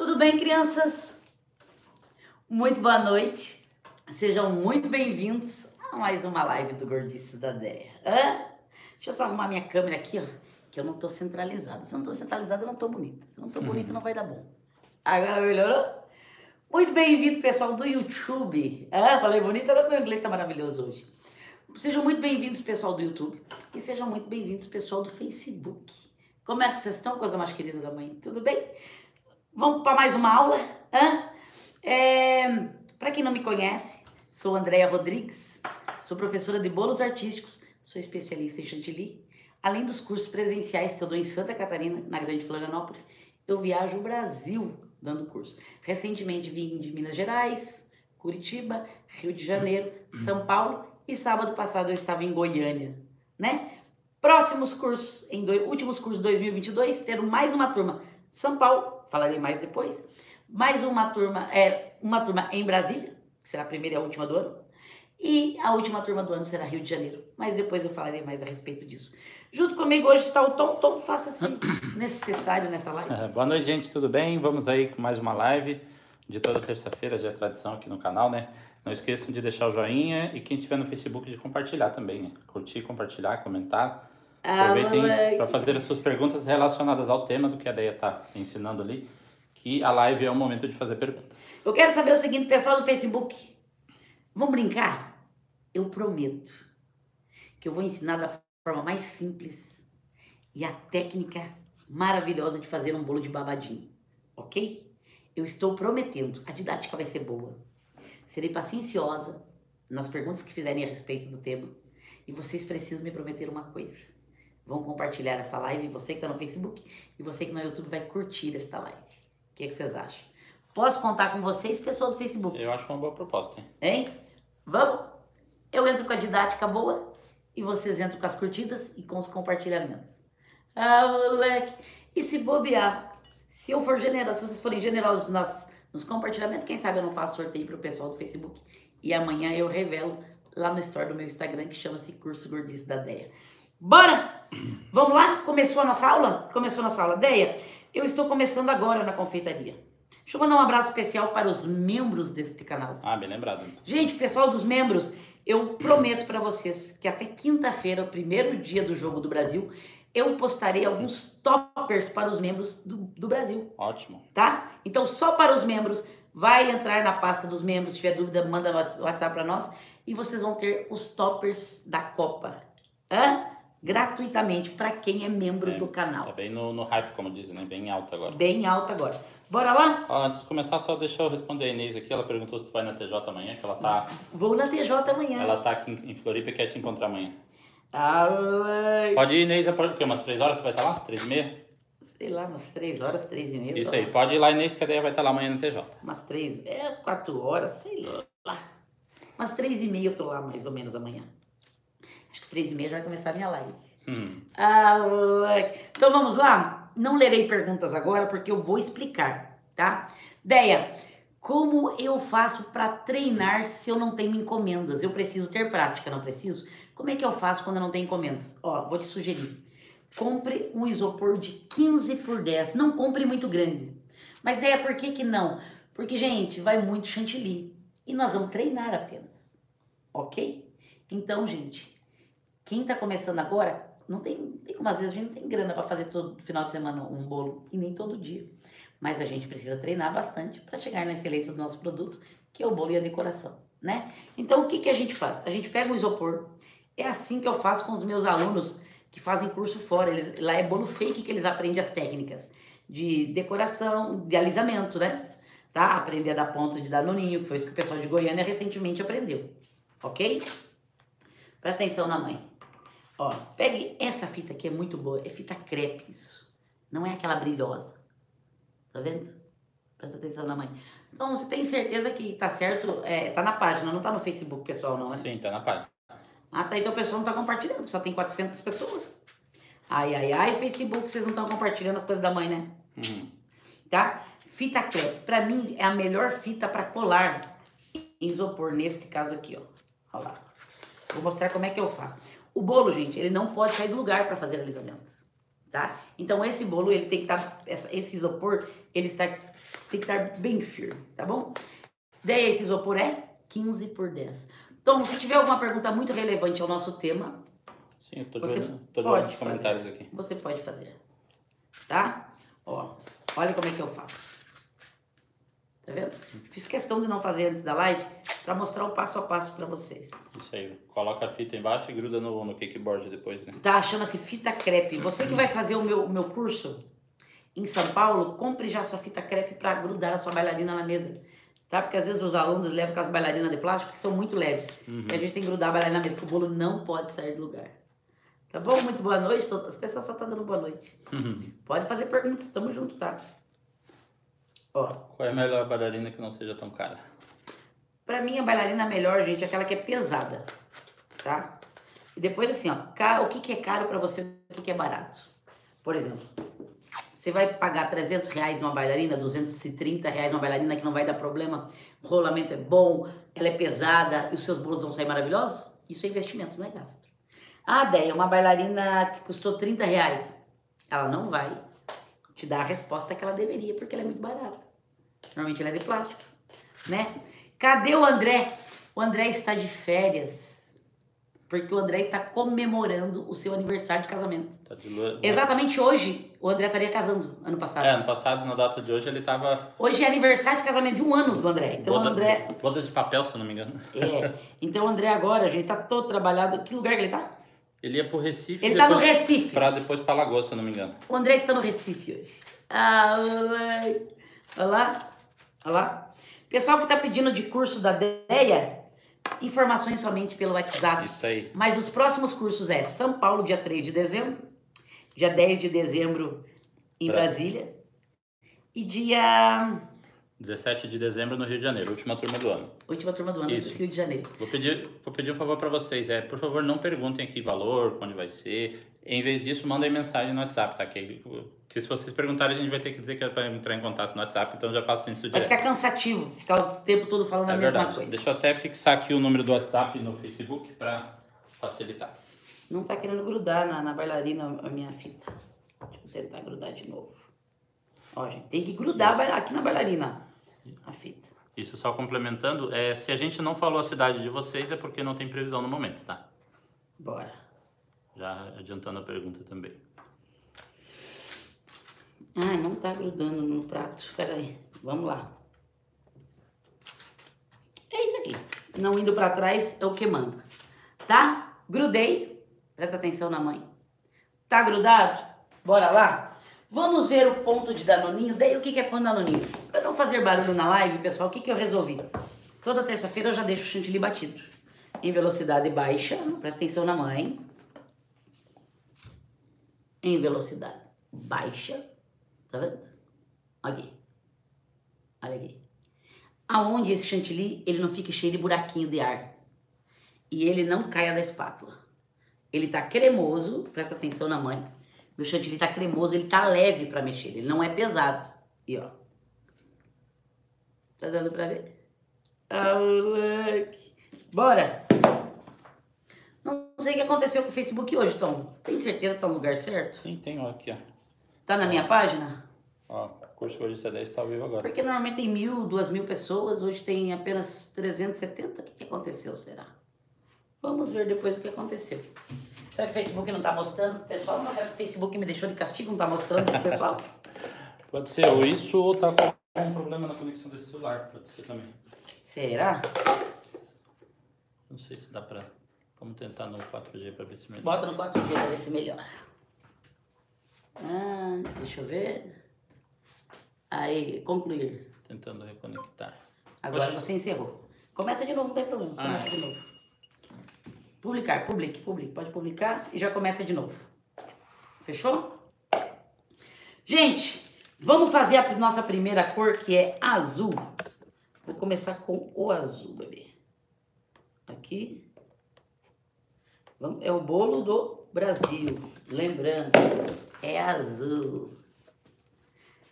Tudo bem, crianças? Muito boa noite. Sejam muito bem-vindos a mais uma live do Gordice da Deia. Hã? Deixa eu só arrumar minha câmera aqui, ó, que eu não tô centralizada. Se eu não tô centralizada, eu não tô bonita. Se eu não tô bonita, não vai dar bom. Agora melhorou? Muito bem-vindo, pessoal do YouTube. Ah, falei bonito, agora meu inglês tá maravilhoso hoje. Sejam muito bem-vindos, pessoal do YouTube. E sejam muito bem-vindos, pessoal do Facebook. Como é que vocês estão, coisa mais querida da mãe? Tudo bem? Vamos para mais uma aula? É, para quem não me conhece, sou Andréia Rodrigues, sou professora de bolos artísticos, sou especialista em chantilly. Além dos cursos presenciais que eu dou em Santa Catarina, na Grande Florianópolis, eu viajo o Brasil dando curso. Recentemente vim de Minas Gerais, Curitiba, Rio de Janeiro, São Paulo e sábado passado eu estava em Goiânia, né? Próximos cursos, em do, últimos cursos de 2022, terão mais uma turma São Paulo, falarei mais depois, mais uma turma, é, uma turma em Brasília, que será a primeira e a última do ano, e a última turma do ano será Rio de Janeiro, mas depois eu falarei mais a respeito disso. Junto comigo hoje está o Tom. Tom, faça assim, necessário nessa live. É, boa noite, gente, tudo bem? Vamos aí com mais uma live de toda terça-feira, já é tradição aqui no canal, né? Não esqueçam de deixar o joinha e quem estiver no Facebook de compartilhar também, né? Curtir, compartilhar, comentar. Aproveitem para fazer as suas perguntas relacionadas ao tema do que a Deia está ensinando ali, que a live é o momento de fazer perguntas. Eu quero saber o seguinte, pessoal do Facebook. Vamos brincar? Eu prometo que eu vou ensinar da forma mais simples e a técnica maravilhosa de fazer um bolo de babadinho, ok? Eu estou prometendo, a didática vai ser boa. Serei pacienciosa nas perguntas que fizerem a respeito do tema. E vocês precisam me prometer uma coisa. Vão compartilhar essa live, você que está no Facebook e você que no YouTube vai curtir esta live. O que, é que vocês acham? Posso contar com vocês, pessoal do Facebook? Eu acho uma boa proposta, hein? Hein? Vamos? Eu entro com a didática boa e vocês entram com as curtidas e com os compartilhamentos. Ah, moleque! E se bobear, se eu for generoso, se vocês forem generosos nas, nos compartilhamentos, quem sabe eu não faço sorteio para o pessoal do Facebook e amanhã eu revelo lá no store do meu Instagram que chama-se Curso Gordice da Deia. Bora! Vamos lá? Começou a nossa aula? Começou a nossa aula. Deia, eu estou começando agora na confeitaria. Deixa eu mandar um abraço especial para os membros deste canal. Ah, bem lembrado. Gente, pessoal dos membros, eu prometo para vocês que até quinta-feira, o primeiro dia do Jogo do Brasil, eu postarei alguns toppers para os membros do, do Brasil. Ótimo. Tá? Então, só para os membros, vai entrar na pasta dos membros. Se tiver dúvida, manda WhatsApp para nós. E vocês vão ter os toppers da Copa. Hã? Gratuitamente para quem é membro É, do canal. Tá bem no, no hype, como dizem, né? Bem alto agora. Bem alto agora. Bora lá? Antes de começar, só deixa eu responder a Inês aqui. Ela perguntou se tu vai na TJ amanhã, que ela tá, Vou na TJ amanhã. ela tá aqui em Floripa e quer te encontrar amanhã. Ah. Pode ir, Inês, é por quê? Umas três horas tu vai estar lá? Três e meia? Sei lá, umas três horas, três e meia. Isso aí, pode ir lá, Inês, que a Deia vai estar lá amanhã na TJ. Umas três, é quatro horas, sei lá. Umas três e meia eu tô lá, mais ou menos, amanhã. Acho que três e meia já vai começar a minha live. Hum, Ah. Então vamos lá? Não lerei perguntas agora porque eu vou explicar, tá? Deia, como eu faço para treinar se eu não tenho encomendas? Eu preciso ter prática, não preciso? Como é que eu faço quando eu não tenho encomendas? Ó, vou te sugerir. Compre um isopor de 15 por 10. Não compre muito grande. Mas Deia, por que que não? Porque, gente, vai muito chantilly. E nós vamos treinar apenas. Ok? Então, gente, quem tá começando agora, não tem, tem como às vezes a gente não tem grana para fazer todo final de semana um bolo e nem todo dia. Mas a gente precisa treinar bastante para chegar na excelência do nosso produto, que é o bolo e a decoração, né? Então o que, que a gente faz? A gente pega um isopor. É assim que eu faço com os meus alunos que fazem curso fora. Eles, lá é bolo fake que eles aprendem as técnicas de decoração, de alisamento, né? Tá? Aprender a dar pontos de danoninho, que foi isso que o pessoal de Goiânia recentemente aprendeu. Ok? Presta atenção na mãe. Ó, pegue essa fita aqui, é muito boa. É fita crepe, isso. Não é aquela brilhosa. Tá vendo? Presta atenção na mãe. Então, você tem certeza que tá certo? É, tá na página, não tá no Facebook, pessoal, não, né? sim, tá na página. Ah, tá. Então o pessoal não tá compartilhando, porque só tem 400 pessoas. Ai, ai, ai, Facebook, vocês não estão compartilhando as coisas da mãe, né? Hum, Tá? Fita crepe. Pra mim, é a melhor fita pra colar em isopor, neste caso aqui, ó. Olha lá. Vou mostrar como é que eu faço. O bolo, gente, ele não pode sair do lugar pra fazer alisamento. tá? Então esse bolo ele tem que estar, esse isopor ele está, tem que estar bem firme, tá bom? Daí esse isopor é 15 por 10. Então, se tiver alguma pergunta muito relevante ao nosso tema, Sim, eu tô Você de olho, tô de olho nos comentários aqui. você pode fazer, tá? Ó, olha como é que eu faço. Tá vendo? Fiz questão de não fazer antes da live para mostrar o passo a passo para vocês. Isso aí. Coloca a fita embaixo e gruda no, no cakeboard depois, né? Tá? Chama-se fita crepe. Você que vai fazer o meu, o meu curso em São Paulo, compre já sua fita crepe para grudar a sua bailarina na mesa. Tá? Porque às vezes os alunos levam com as bailarinas de plástico que são muito leves. E a gente tem que grudar a bailarina na mesa, porque o bolo não pode sair do lugar. Tá bom? Muito boa noite. As pessoas só estão dando boa noite. Pode fazer perguntas, tamo junto, tá? Ó, Qual é a melhor bailarina que não seja tão cara? Pra mim, a bailarina melhor, gente, é aquela que é pesada, tá? E depois, assim, ó, o que, que é caro pra você, o que, que é barato. Por exemplo, você vai pagar 300 reais numa bailarina, 230 reais numa bailarina que não vai dar problema, o rolamento é bom, ela é pesada e os seus bolos vão sair maravilhosos? Isso é investimento, não é gasto. Ah, Déia, uma bailarina que custou 30 reais, ela não vai te dar a resposta que ela deveria, porque ela é muito barata. Normalmente ela é de plástico, né? Cadê o André? O André está de férias. Porque o André está comemorando o seu aniversário de casamento. Tá de lua. Exatamente hoje, o André estaria casando, ano passado. É, ano passado, na data de hoje, ele tava. Hoje é aniversário de casamento de um ano do André. Então o boda, André. boda de papel, se eu não me engano. É. Então o André agora, gente, tá todo trabalhado. Que lugar que ele tá? Ele ia pro Recife. Ele tá no Recife. Pra depois pra Lagoa, se eu não me engano. O André está no Recife hoje. Ah, moleque. Olha lá. Olha lá. Pessoal que tá pedindo de curso da DEA, informações somente pelo WhatsApp. Isso aí. Mas os próximos cursos é São Paulo, dia 3 de dezembro, dia 10 de dezembro em Bra- Brasília e dia 17 de dezembro no Rio de Janeiro, última turma do ano. última turma do ano Isso. do Rio de Janeiro. Vou pedir, vou pedir um favor para vocês, é, por favor, não perguntem aqui valor, onde vai ser. Em vez disso, mandem mensagem no WhatsApp, tá? Que, que se vocês perguntarem, a gente vai ter que dizer que é para entrar em contato no WhatsApp, então já faço isso Vai direto. ficar cansativo ficar o tempo todo falando É a mesma verdade. coisa. Deixa eu até fixar aqui o número do WhatsApp no Facebook para facilitar. Não tá querendo grudar na, na bailarina a minha fita. Deixa eu tentar grudar de novo. Ó, gente, tem que grudar aqui na bailarina a fita. Isso só complementando, é, se a gente não falou a cidade de vocês, é porque não tem previsão no momento, tá? Bora. Já adiantando a pergunta também. Ai, não tá grudando no prato. Espera aí. Vamos lá. É isso aqui. Não indo pra trás é o que manda. Tá? Grudei. Presta atenção na mãe. Tá grudado? Bora lá? Vamos ver o ponto de danoninho. Daí o que que é ponto de danoninho? Pra não fazer barulho na live, pessoal, o que que eu resolvi? Toda terça-feira eu já deixo o chantilly batido. Em velocidade baixa. Presta atenção na mãe. Em velocidade baixa. Tá vendo? Aqui. Olha aqui. Aonde esse chantilly, ele não fique cheio de buraquinho de ar. E ele não caia da espátula. Ele tá cremoso, presta atenção na mãe. Meu chantilly tá cremoso, ele tá leve pra mexer, ele não é pesado. E ó. Tá dando pra ver? Ah, moleque. Bora! Não sei o que aconteceu com o Facebook hoje, Tom. Tem certeza que tá no lugar certo? Sim, tem ó, aqui, ó. Tá na minha página? Ó, curso Gorista 10 está ao vivo agora. Porque normalmente tem mil, duas mil pessoas, hoje tem apenas 370. O que, que aconteceu, será? Vamos ver depois o que aconteceu. Será que o Facebook não tá mostrando pessoal? Não, será que o Facebook me deixou de castigo, não tá mostrando pessoal? Pode ser ou isso ou tá com um problema na conexão desse celular. Pode ser também. Será? Não sei se dá pra. Vamos tentar no 4G pra ver se melhora. Bota no 4G pra ver se melhora. Ah, deixa eu ver. Aí, concluir. Tentando reconectar. Agora Oxe. você encerrou. Começa de novo, não tem problema. Ah, Começa é. de novo. Publicar, publique, publique. Pode publicar e já começa de novo. Fechou? Gente, vamos fazer a nossa primeira cor que é azul. Vou começar com o azul, bebê. Aqui. Vamos- É o bolo do Brasil. Lembrando, é azul.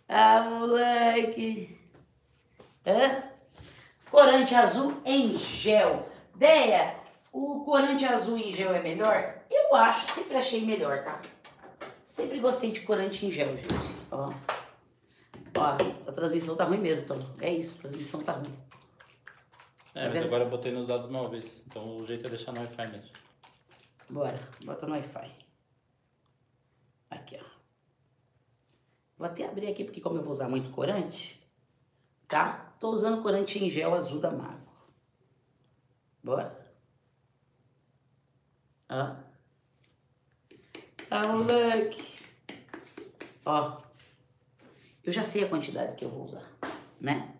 Ah, moleque. Hã? Corante azul em gel. Deia, o corante azul em gel é melhor? Eu acho, sempre achei melhor, tá? Sempre gostei de corante em gel, gente. Ó. Ó, a transmissão tá ruim mesmo, então. É isso, a transmissão tá ruim. É, Tá mas agora eu botei nos dados móveis. Então o jeito é deixar no Wi-Fi mesmo. Bora, bota no Wi-Fi. Aqui, ó. Vou até abrir aqui, porque como eu vou usar muito corante, tá? Tô usando corante em gel azul da Mago. Bora. Ó. Ah, moleque. Ó. Eu já sei a quantidade que eu vou usar, né?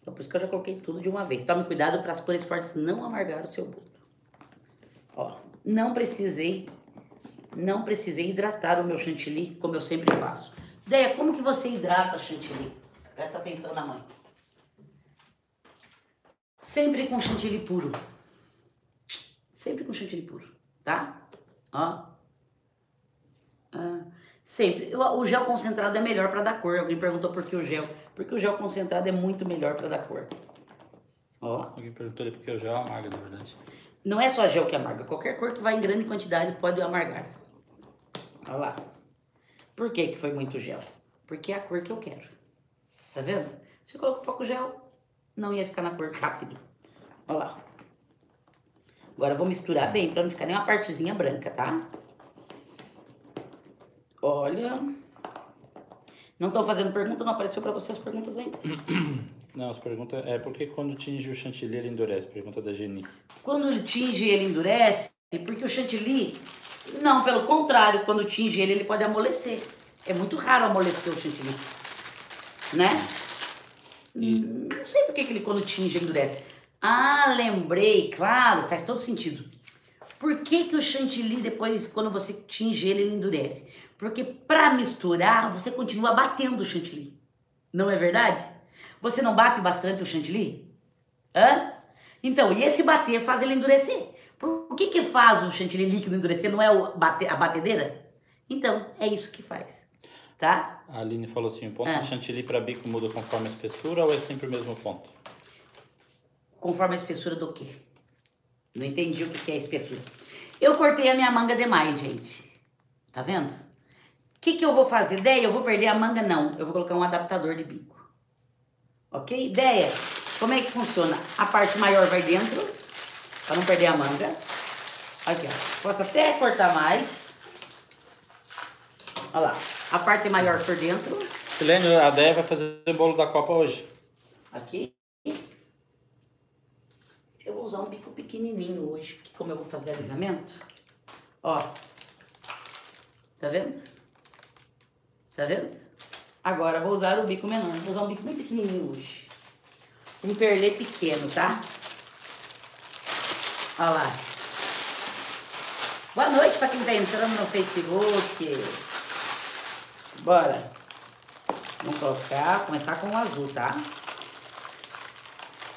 Então por isso que eu já coloquei tudo de uma vez. Tome cuidado para as cores fortes não amargar o seu bolo. Ó, não precisei, não precisei hidratar o meu chantilly como eu sempre faço. Deia, como que você hidrata chantilly? Presta atenção na mãe. Sempre com chantilly puro. Sempre com chantilly puro, tá? Ó. Ah, sempre. O gel concentrado é melhor para dar cor. Alguém perguntou por que o gel. Porque o gel concentrado é muito melhor para dar cor. Ó. Alguém perguntou ali porque o gel amarga, na verdade. Não é só gel que amarga. Qualquer cor que vai em grande quantidade pode amargar. Olha lá. Por que, que foi muito gel? Porque é a cor que eu quero. Tá vendo? Se eu colocar pouco gel, não ia ficar na cor rápido. Olha lá. Agora eu vou misturar bem pra não ficar nem uma partezinha branca, tá? Olha. Não tô fazendo pergunta, não apareceu pra vocês perguntas ainda. Não, as perguntas é por que quando tinge o chantilly ele endurece? Pergunta da Geni. Quando tinge, ele endurece, porque o chantilly, não, pelo contrário, quando tinge ele, ele pode amolecer. É muito raro amolecer o chantilly, né? Hum, Não sei por que, que ele quando tinge endurece. Ah, lembrei, claro, faz todo sentido. Por que, que o chantilly depois, quando você tinge ele, ele endurece? Porque para misturar, você continua batendo o chantilly. Não é verdade? Você não bate bastante o chantilly? Hã? Então, e esse bater faz ele endurecer. Por que que faz o chantilly líquido endurecer? Não é o bate, a batedeira? Então, é isso que faz. Tá? A Aline falou assim: o ponto Ah. de chantilly para bico muda conforme a espessura ou é sempre o mesmo ponto? Conforme a espessura do quê? Não entendi o que que é espessura. Eu cortei a minha manga demais, gente. Tá vendo? O que, que eu vou fazer? Ideia, eu vou perder a manga? Não. Eu vou colocar um adaptador de bico. Ok? Ideia, como é que funciona? A parte maior vai dentro, para não perder a manga. Aqui, ó. Posso até cortar mais. Olha lá. A parte maior por dentro. Silênio, a Déia vai fazer o bolo da Copa hoje. Aqui. Eu vou usar um bico pequenininho hoje, porque como eu vou fazer alisamento, ó. Tá vendo? Tá vendo? Agora vou usar o bico menor, vou usar um bico bem pequenininho hoje. Um perlê pequeno, tá? Olha lá. Boa noite pra quem tá entrando no Facebook. Bora. Vamos colocar, começar com o azul, tá?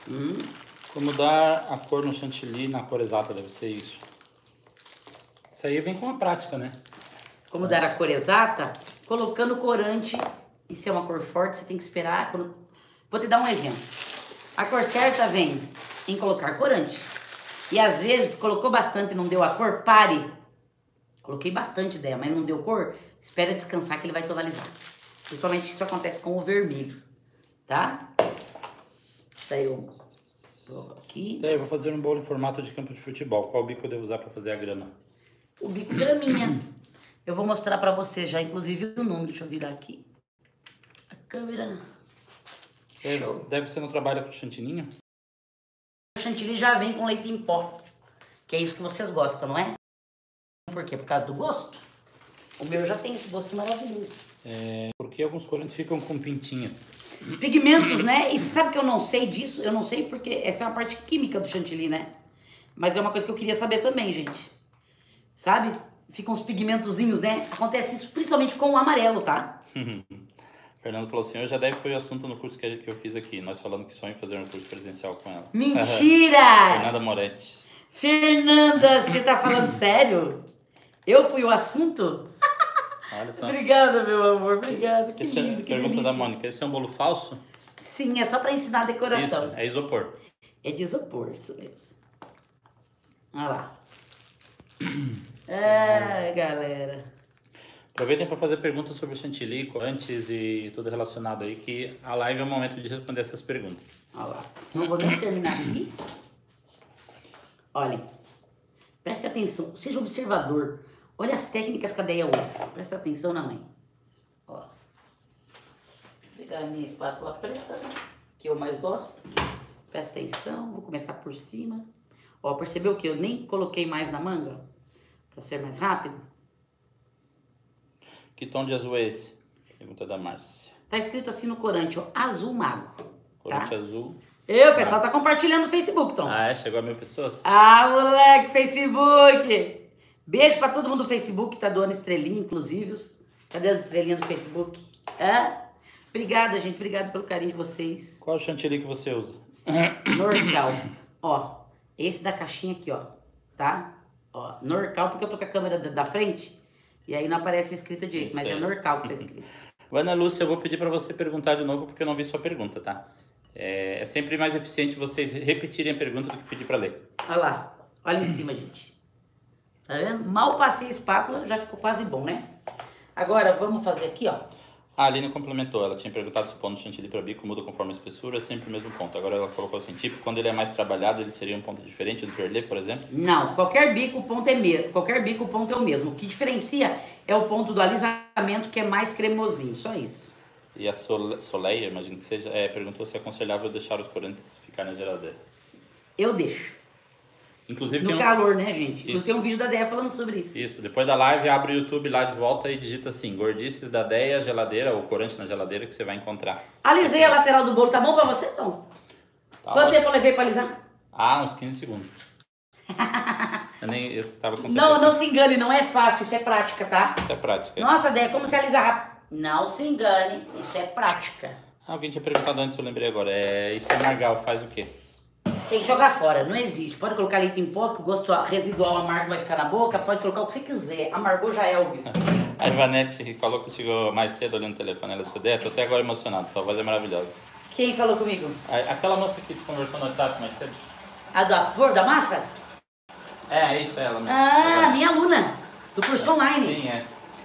Hum. Como dar a cor no chantilly na cor exata, deve ser isso. Isso aí vem com a prática, né? Como dar a cor exata? Colocando corante. E se é uma cor forte, você tem que esperar. Quando... Vou te dar um exemplo. A cor certa vem em colocar corante. E às vezes, colocou bastante e não deu a cor, pare. Coloquei bastante ideia, mas não deu cor, espera descansar que ele vai tonalizar. Principalmente isso acontece com o vermelho, tá? Daí eu vou aqui. Daí eu vou fazer um bolo em formato de campo de futebol. Qual bico eu devo usar para fazer a grama? o bico graminha. Eu vou mostrar pra você já, inclusive, o número. Deixa eu virar aqui. A câmera. Deve, deve ser no trabalho com chantininho? O chantilly já vem com leite em pó. Que é isso que vocês gostam, não é? Por quê? Por causa do gosto? O meu já tem esse gosto maravilhoso. Porque alguns corantes ficam com pintinhas. Pigmentos, né? E sabe que eu não sei disso? Eu não sei porque essa é uma parte química do chantilly, né? Mas é uma coisa que eu queria saber também, gente. Sabe? Ficam uns pigmentozinhos, né? Acontece isso principalmente com o amarelo, tá? Fernando falou assim, hoje já deve foi o assunto no curso que, eu fiz aqui. Nós falando que sonho em fazer um curso presencial com ela. Mentira! Fernanda Moretti. Fernanda, você tá falando sério? Eu fui o assunto? Olha só. Obrigada, meu amor. Obrigada. Que Esse é- lindo, que pergunta delícia. da Mônica. Esse é um bolo falso? Sim, é só pra ensinar a decoração. Isso, é isopor. É de isopor, isso mesmo. Olha lá. Ai, galera. Aproveitem para fazer perguntas sobre o chantilly, antes e tudo relacionado aí, que a live é o momento de responder essas perguntas. Olha lá. Não vou nem terminar aqui. Olhem. Preste atenção. Seja observador. Olha as técnicas que a Deia usa. Presta atenção na mãe. Ó. Vou pegar a minha espátula preta, que eu mais gosto. Presta atenção. Vou começar por cima. Ó, percebeu que eu nem coloquei mais na manga? Para ser mais rápido. Que tom de azul é esse? Pergunta da Márcia. Tá escrito assim no corante, ó. Azul mago. Corante Tá? azul. Eu, o pessoal tá compartilhando no Facebook, Tom. Ah, é? Chegou a mil pessoas? Ah, moleque, Facebook! Beijo pra todo mundo do Facebook tá doando estrelinha, inclusive. Cadê as estrelinhas do Facebook? Hã? Obrigada, gente. Obrigada pelo carinho de vocês. Qual o chantilly que você usa? Norcal. ó, esse da caixinha aqui, ó. Tá? Ó, Norcal, porque eu tô com a câmera da, da frente. E aí não aparece a escrita direito, mas é. Norcal que tá escrito. Ana Lúcia, eu vou pedir para você perguntar de novo porque eu não vi sua pergunta, tá? É, é sempre mais eficiente vocês repetirem a pergunta do que pedir para ler. Olha lá. Olha em cima, gente. Tá vendo? Mal passei a espátula, já ficou quase bom, né? Agora, vamos fazer aqui, ó. A Aline complementou, ela tinha perguntado se o pão do chantilly para bico muda conforme a espessura, é sempre o mesmo ponto. Agora ela colocou assim, tipo, quando ele é mais trabalhado, ele seria um ponto diferente do perlê, por exemplo? Não, qualquer bico o ponto é mesmo. Qualquer bico o ponto é o mesmo. O que diferencia é o ponto do alisamento que é mais cremosinho, só isso. E a Sole- Soleia, imagino que seja, é, perguntou se é aconselhável deixar os corantes ficar na geladeira. Eu deixo. Inclusive No tem um... calor, né, gente? Inclusive Isso. tem um vídeo da Deia falando sobre isso. Isso, depois da live, abre o YouTube lá de volta e digita assim, gordices da Deia, geladeira, ou corante na geladeira, que você vai encontrar. Alisei a lateral do bolo, tá bom pra você, Tom? Tá Quanto ótimo. tempo eu levei pra alisar? Ah, uns 15 segundos. eu nem, eu tava com Não, não se engane, não é fácil, isso é prática, tá? Isso é prática. Nossa, Deia, como se alisar rápido? Não se engane, isso é prática. Ah, alguém tinha perguntado antes, eu lembrei agora. É, isso é margal, faz o quê? Tem que jogar fora, não existe. Pode colocar leite em pó, que o gosto residual amargo vai ficar na boca. Pode colocar o que você quiser. Amargou já é Elvis. A Ivanete falou contigo mais cedo ali no telefone, ela disse, Dé, tô até agora emocionado, sua voz é maravilhosa. Quem falou comigo? A- Aquela moça que conversou no WhatsApp mais cedo? A da flor da massa? É, isso, é ela mesmo. Ah, minha aluna. Do curso online. Sim, é.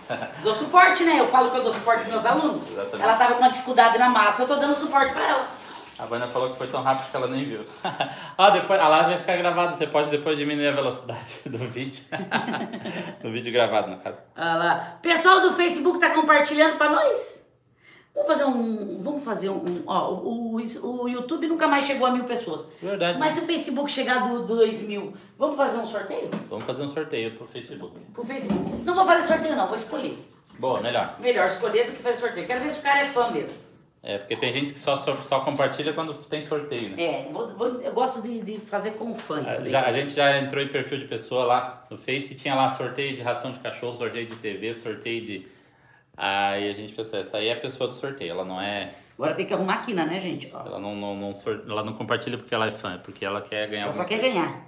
Dou suporte, né? Eu falo que eu dou suporte pros meus alunos. Exatamente. Ela tava com uma dificuldade na massa, eu tô dando suporte pra ela. A Vânia falou que foi tão rápido que ela nem viu. Ó, depois, a live vai ficar gravada, você pode depois diminuir a velocidade do vídeo. do vídeo gravado, no caso. Olha lá. Pessoal do Facebook tá compartilhando pra nós? Vamos fazer um. Vamos fazer um. ó, o, o, o YouTube nunca mais chegou a mil pessoas. Verdade. Mas né? se o Facebook chegar do, do 2 mil, vamos fazer um sorteio? Vamos fazer um sorteio pro Facebook. Pro Facebook. Não vou fazer sorteio, não, vou escolher. Boa, melhor. Melhor escolher do que fazer sorteio. Quero ver se o cara é fã mesmo. É, porque tem gente que só, só, só compartilha quando tem sorteio, né? É, vou- vou- eu gosto de, de fazer com fã isso daí. Já, a gente já entrou em perfil de pessoa lá no Face e tinha lá sorteio de ração de cachorro, sorteio de TV, sorteio de. Aí a gente pensa, essa aí é a pessoa do sorteio, ela não é. Agora tem que arrumar a quina, né, gente? Ó, Ela não, não, não, ela não compartilha porque ela é fã, é porque ela quer ganhar ela só quer ganhar.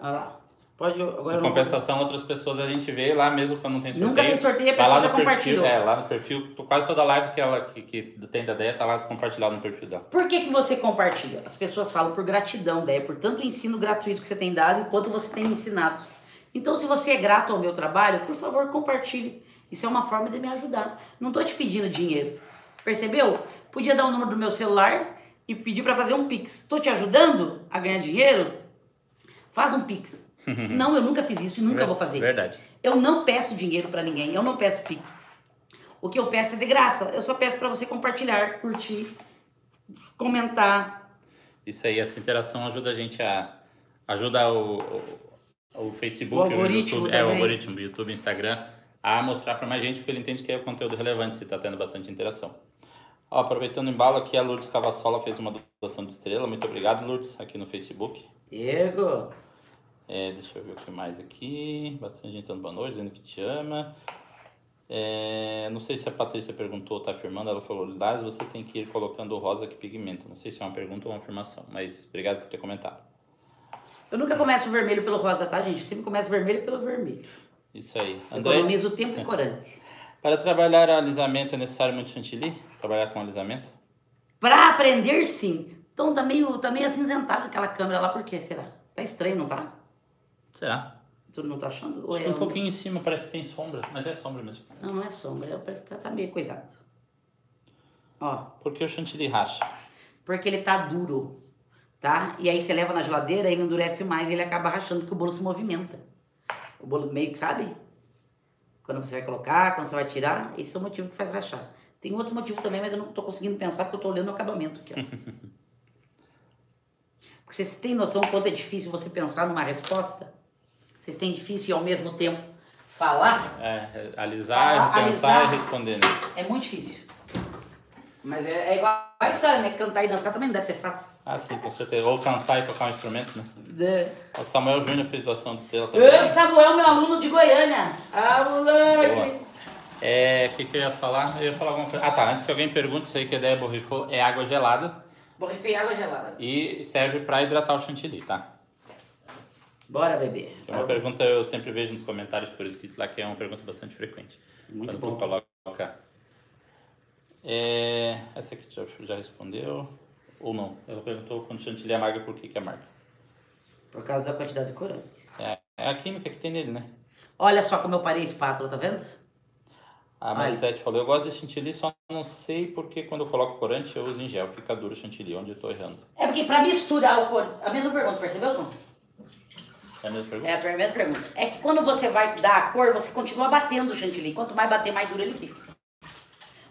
Olha lá. Pode. Agora Em vou- compensação, outras pessoas a gente vê lá mesmo quando não tem sorteio. Nunca tem sorteio, a tá pessoa lá já no perfil, compartilhou. É, lá no perfil, quase toda live que ela que, que tem da ideia tá lá compartilhado no perfil dela. Por que, que você compartilha? As pessoas falam por gratidão, né? por tanto ensino gratuito que você tem dado e quanto você tem me ensinado. Então, se você é grato ao meu trabalho, por favor, compartilhe. Isso é uma forma de me ajudar. Não tô te pedindo dinheiro. Percebeu? Podia dar o número do meu celular e pedir para fazer um Pix. Tô te ajudando a ganhar dinheiro? Faz um Pix. Não, eu nunca fiz isso e nunca vou fazer. Verdade. Eu não peço dinheiro pra ninguém, eu não peço Pix. O que eu peço é de graça. Eu só peço pra você compartilhar, curtir, comentar. Isso aí, essa interação ajuda a gente a. ajuda o, o, o Facebook, O algoritmo YouTube, é, o algoritmo, o YouTube, Instagram, a mostrar para mais gente, porque ele entende que é conteúdo relevante se está tendo bastante interação. Ó, aproveitando o embalo aqui, a Lourdes Cavassola fez uma doação de estrela. Muito obrigado, Lourdes, aqui no Facebook. Diego. É, deixa eu ver o que mais aqui. Bastante gente dando boa noite, dizendo que te ama. É, não sei se a Patrícia perguntou ou está afirmando. Ela falou: Lilás, você tem que ir colocando o rosa que pigmenta. Não sei se é uma pergunta ou uma afirmação, mas obrigado por ter comentado. Eu nunca começo o vermelho pelo rosa, tá, gente? Eu sempre começo o vermelho pelo vermelho. Isso aí. André, Economizo o tempo e corante. para trabalhar alisamento é necessário muito chantilly? Trabalhar com alisamento? Pra aprender, sim. Então tá meio, tá meio acinzentado aquela câmera lá, por quê, será? Tá estranho, não tá? Será? Tu não tá achando? Ou Acho é um pouquinho em cima parece que tem sombra, mas é sombra mesmo. Não, não é sombra. Parece que tá, tá meio coisado. Ó, Porque o chantilly racha. porque ele tá duro, tá? E aí você leva na geladeira, ele endurece mais e ele acaba rachando porque o bolo se movimenta. O bolo meio que, sabe? Quando você vai colocar, quando você vai tirar, esse é o motivo que faz rachar. Tem outro motivo também, mas eu não tô conseguindo pensar porque eu tô olhando o acabamento aqui, ó. Porque vocês têm noção quanto é difícil você pensar numa resposta? Vocês têm difícil e ao mesmo tempo falar? É, alisar, Ah, pensar alisar. e responder. Né? É muito difícil. Mas é, é igual a história, né? Cantar e dançar também não deve ser fácil. Ah, sim, com certeza. Ou cantar e tocar um instrumento, né? É. O Samuel Júnior fez doação de estrela também. Eu, Samuel, meu aluno de Goiânia. Ah, moleque. Boa. É, o que, que eu ia falar? Eu ia falar alguma coisa. Ah, tá. Antes que alguém pergunte, isso aí que a ideia borrifou é água gelada Borrifei água gelada. e serve pra hidratar o chantilly, tá? Bora, bebê. É uma pergunta eu sempre vejo nos comentários por escrito lá, que é uma pergunta bastante frequente. Muito quando bom. tu coloca. É, essa aqui já, já respondeu. Ou não? Ela perguntou quando o chantilly é amargo, por que, que é amargo? Por causa da quantidade de corante. É, é a química que tem nele, né? Olha só como eu parei a espátula, tá vendo? A Marisete falou, eu gosto de chantilly, só não sei porque quando eu coloco corante eu uso em gel, fica duro o chantilly, onde eu tô errando. É porque pra misturar o corante... A mesma pergunta, percebeu, Tom? É a mesma pergunta? É a primeira pergunta. É que quando você vai dar a cor, você continua batendo o chantilly. Quanto mais bater, mais duro ele fica.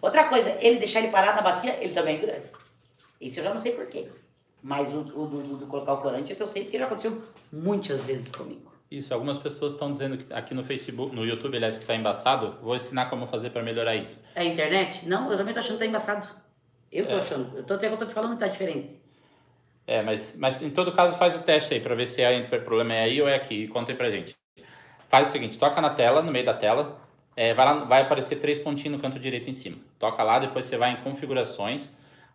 Outra coisa, ele deixar ele parado na bacia, ele também endurece. Isso eu já não sei porquê. Mas o, o do, do colocar o corante, isso eu sei porque já aconteceu muitas vezes comigo. Isso, algumas pessoas estão dizendo que aqui no Facebook, no YouTube, aliás, que tá embaçado, vou ensinar como fazer para melhorar isso. É a internet? Não, eu também tô achando que tá embaçado. Eu tô É. achando. Eu tô até eu tô te falando que tá diferente. É, mas, mas em todo caso faz o teste aí para ver se é, o problema é aí ou é aqui. E conta aí pra gente. Faz o seguinte, toca na tela, no meio da tela, é, vai, lá, vai aparecer três pontinhos no canto direito em cima. Toca lá, depois você vai em configurações,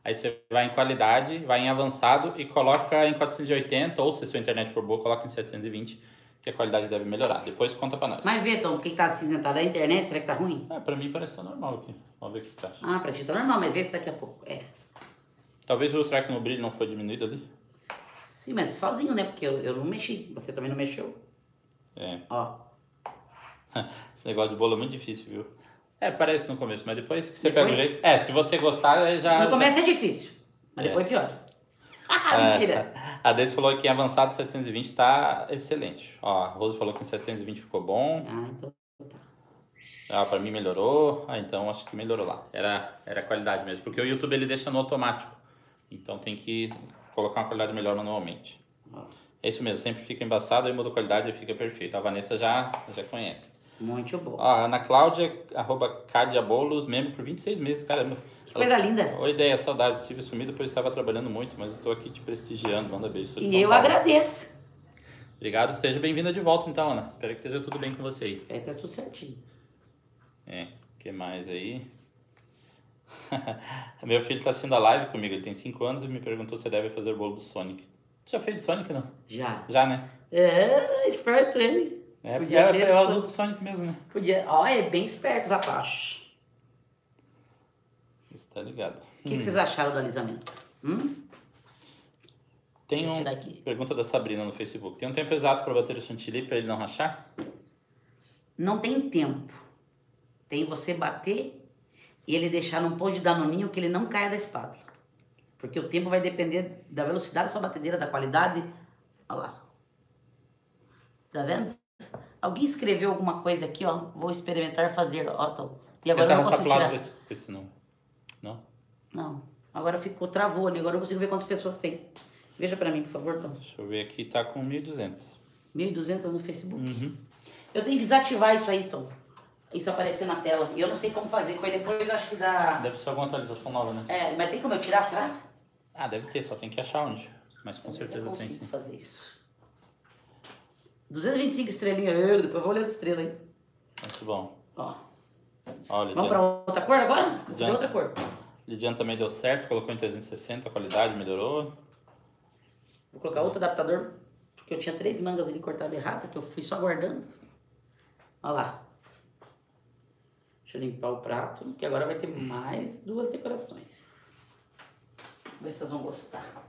aí você vai em qualidade, vai em avançado e coloca em 480, ou se a sua internet for boa, coloca em 720, que a qualidade deve melhorar. Depois conta pra nós. Mas vê, Tom, o que que tá acinzentado? É a internet? Será que tá ruim? É, pra mim parece que tá normal aqui. Vamos ver o que você acha. Ah, pra ti tá normal, mas vê se daqui a pouco. É. Talvez o será que no brilho não foi diminuído ali? Sim, mas sozinho, né? Porque eu, eu não mexi. Você também não mexeu. É. Ó. Esse negócio de bolo é muito difícil, viu? É, parece no começo, mas depois que você Depois- pega o jeito. É, se você gostar, já. No começo é difícil, mas É. depois piora. já... Mentira. É, a Deise falou que em avançado 720 tá excelente. Ó, a Rose falou que em 720 ficou bom. Ah, então. Ah, pra mim melhorou. Ah, então acho que melhorou lá. Era, era qualidade mesmo. Porque o YouTube ele deixa no automático. Então tem que colocar uma qualidade melhor manualmente. Ó, É isso mesmo, sempre fica embaçado e muda a qualidade e fica perfeito. A Vanessa já, já conhece. muito bom. Ó, a Ana Cláudia, arroba Cádia Bolos, membro por 26 meses, caramba. Que coisa linda. Oi, ideia, saudades. Estive sumido pois estava trabalhando muito, mas estou aqui te prestigiando. Manda beijo. E eu Paulo. agradeço. Obrigado, seja bem-vinda de volta então, Ana. Espero que esteja tudo bem com vocês. É, tá tudo certinho. É, o que mais aí? Meu filho está assistindo a live comigo, ele tem 5 anos e me perguntou se deve fazer o bolo do Sonic. Você já fez do Sonic, não? Já. Já, né? É, esperto ele. É, Podia é o azul do Sonic mesmo, né? Podia. Ó, é bem esperto, rapaz. Você tá ligado. O que, que vocês acharam do alisamento? Hum? Tem um, pergunta da Sabrina no Facebook. Tem um tempo exato para bater o chantilly para ele não rachar? Não tem tempo. Tem você bater e ele deixar num pão de danoninho que ele não caia da espada. Porque o tempo vai depender da velocidade da sua batedeira, da qualidade. Olha lá. Tá vendo? Alguém escreveu alguma coisa aqui, ó. Vou experimentar fazer, ó, Tom. E agora eu não consigo tirar. com esse, com esse não. Não? Não. Agora ficou, travou ali. Agora eu consigo ver quantas pessoas tem. Veja pra mim, por favor, Tom. Deixa eu ver aqui, tá com 1.200. 1.200 no Facebook. Uhum. Eu tenho que desativar isso aí, Tom. Isso aparecer na tela. E eu não sei como fazer. Foi depois, acho que da... Deve ser alguma atualização nova, né? É, mas tem como eu tirar, será? Ah, deve ter, só tem que achar onde. Mas com eu certeza tem consigo sim. fazer isso. 225 estrelinhas. Eu, depois eu vou ler as estrelas aí. Muito bom. Ó. Olha, Vamos pra outra cor agora? Adianta. outra cor. Lidiane também deu certo, colocou em 360, a qualidade melhorou. Vou colocar outro adaptador. Porque eu tinha três mangas ali cortadas errado, que eu fui só guardando. Olha lá. Deixa eu limpar o prato, que agora vai ter mais duas decorações. Vamos ver se vocês vão gostar.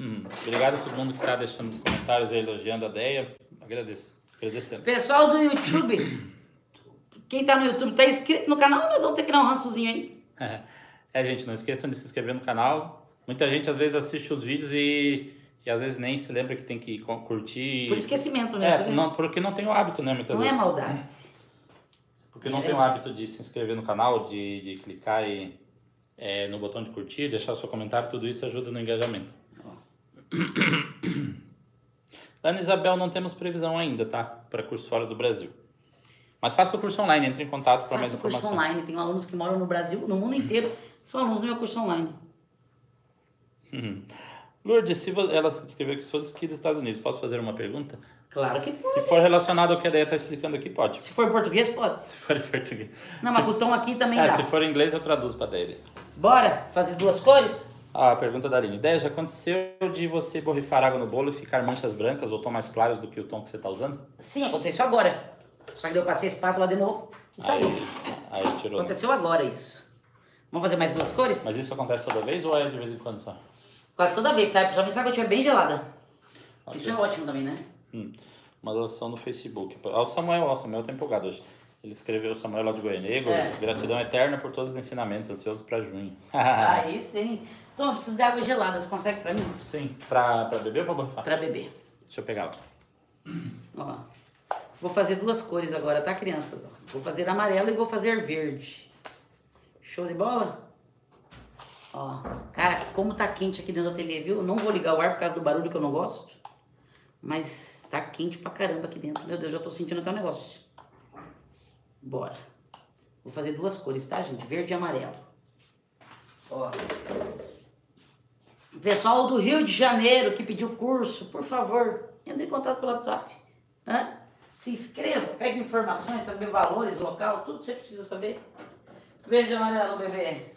Hum, obrigado a todo mundo que está deixando nos comentários aí elogiando a ideia. Agradeço. Agradecendo. Pessoal do YouTube, quem tá no YouTube tá inscrito no canal, nós vamos ter que dar um rançozinho aí. É, gente, não esqueçam de se inscrever no canal. Muita gente às vezes assiste os vídeos e, e às vezes nem se lembra que tem que curtir. Por esquecimento, né? É, não, porque não tem o hábito, né? Muitas Não é vezes. maldade. Porque não É. tem o hábito de se inscrever no canal, de, de clicar e, é, no botão de curtir, deixar seu comentário, tudo isso ajuda no engajamento. Ana Isabel, não temos previsão ainda, tá? Para curso fora do Brasil. Mas faça o curso online, entre em contato para mais Faço curso informação. online. Tenho alunos que moram no Brasil, no mundo inteiro, são alunos do meu curso online. Lourdes, se ela escreveu que sou aqui dos Estados Unidos, posso fazer uma pergunta? Claro que Se for relacionado ao que a Deia está explicando aqui, pode. Se for em português, pode. Se for em português. Não, se, mas o tom aqui também é, dá. se for em inglês, eu traduzo para a Deia. Bora fazer duas cores? Ah, a pergunta da Aline. Deia, já aconteceu de você borrifar água no bolo e ficar manchas brancas ou tom mais claros do que o tom que você está usando? Sim, aconteceu isso agora. Só que eu passei a espátula de novo e saiu. Aí, aí tirou. Aconteceu agora isso. Vamos fazer mais duas cores? Mas isso acontece toda vez ou é de vez em quando só? Quase toda vez, sabe? Principalmente se a água estiver bem gelada. Ok. Isso é ótimo também, né? Hum. Uma doação no Facebook. Ah, o Samuel, o Samuel tá empolgado hoje. Ele escreveu o Samuel lá de Goianego. É. Gratidão eterna por todos os ensinamentos, ansioso para junho. Aí sim. Tom, eu preciso de água gelada. Você consegue pra mim? Sim. Pra, pra beber ou pra borrifar? Pra beber. Deixa eu pegar lá. Ó. Vou fazer duas cores agora, tá, crianças? Ó. Vou fazer amarelo e vou fazer verde. Show de bola? Ó. Cara, como tá quente aqui dentro do ateliê, viu? Não vou ligar o ar por causa do barulho que eu não gosto. Mas tá quente pra caramba aqui dentro. Meu Deus, já tô sentindo até o negócio. Bora. Vou fazer duas cores, tá, gente? Verde e amarelo. Ó. Pessoal do Rio de Janeiro que pediu curso, por favor, entre em contato pelo WhatsApp. Hã? Se inscreva, pegue informações, saber valores, local, tudo que você precisa saber. Verde e amarelo, bebê.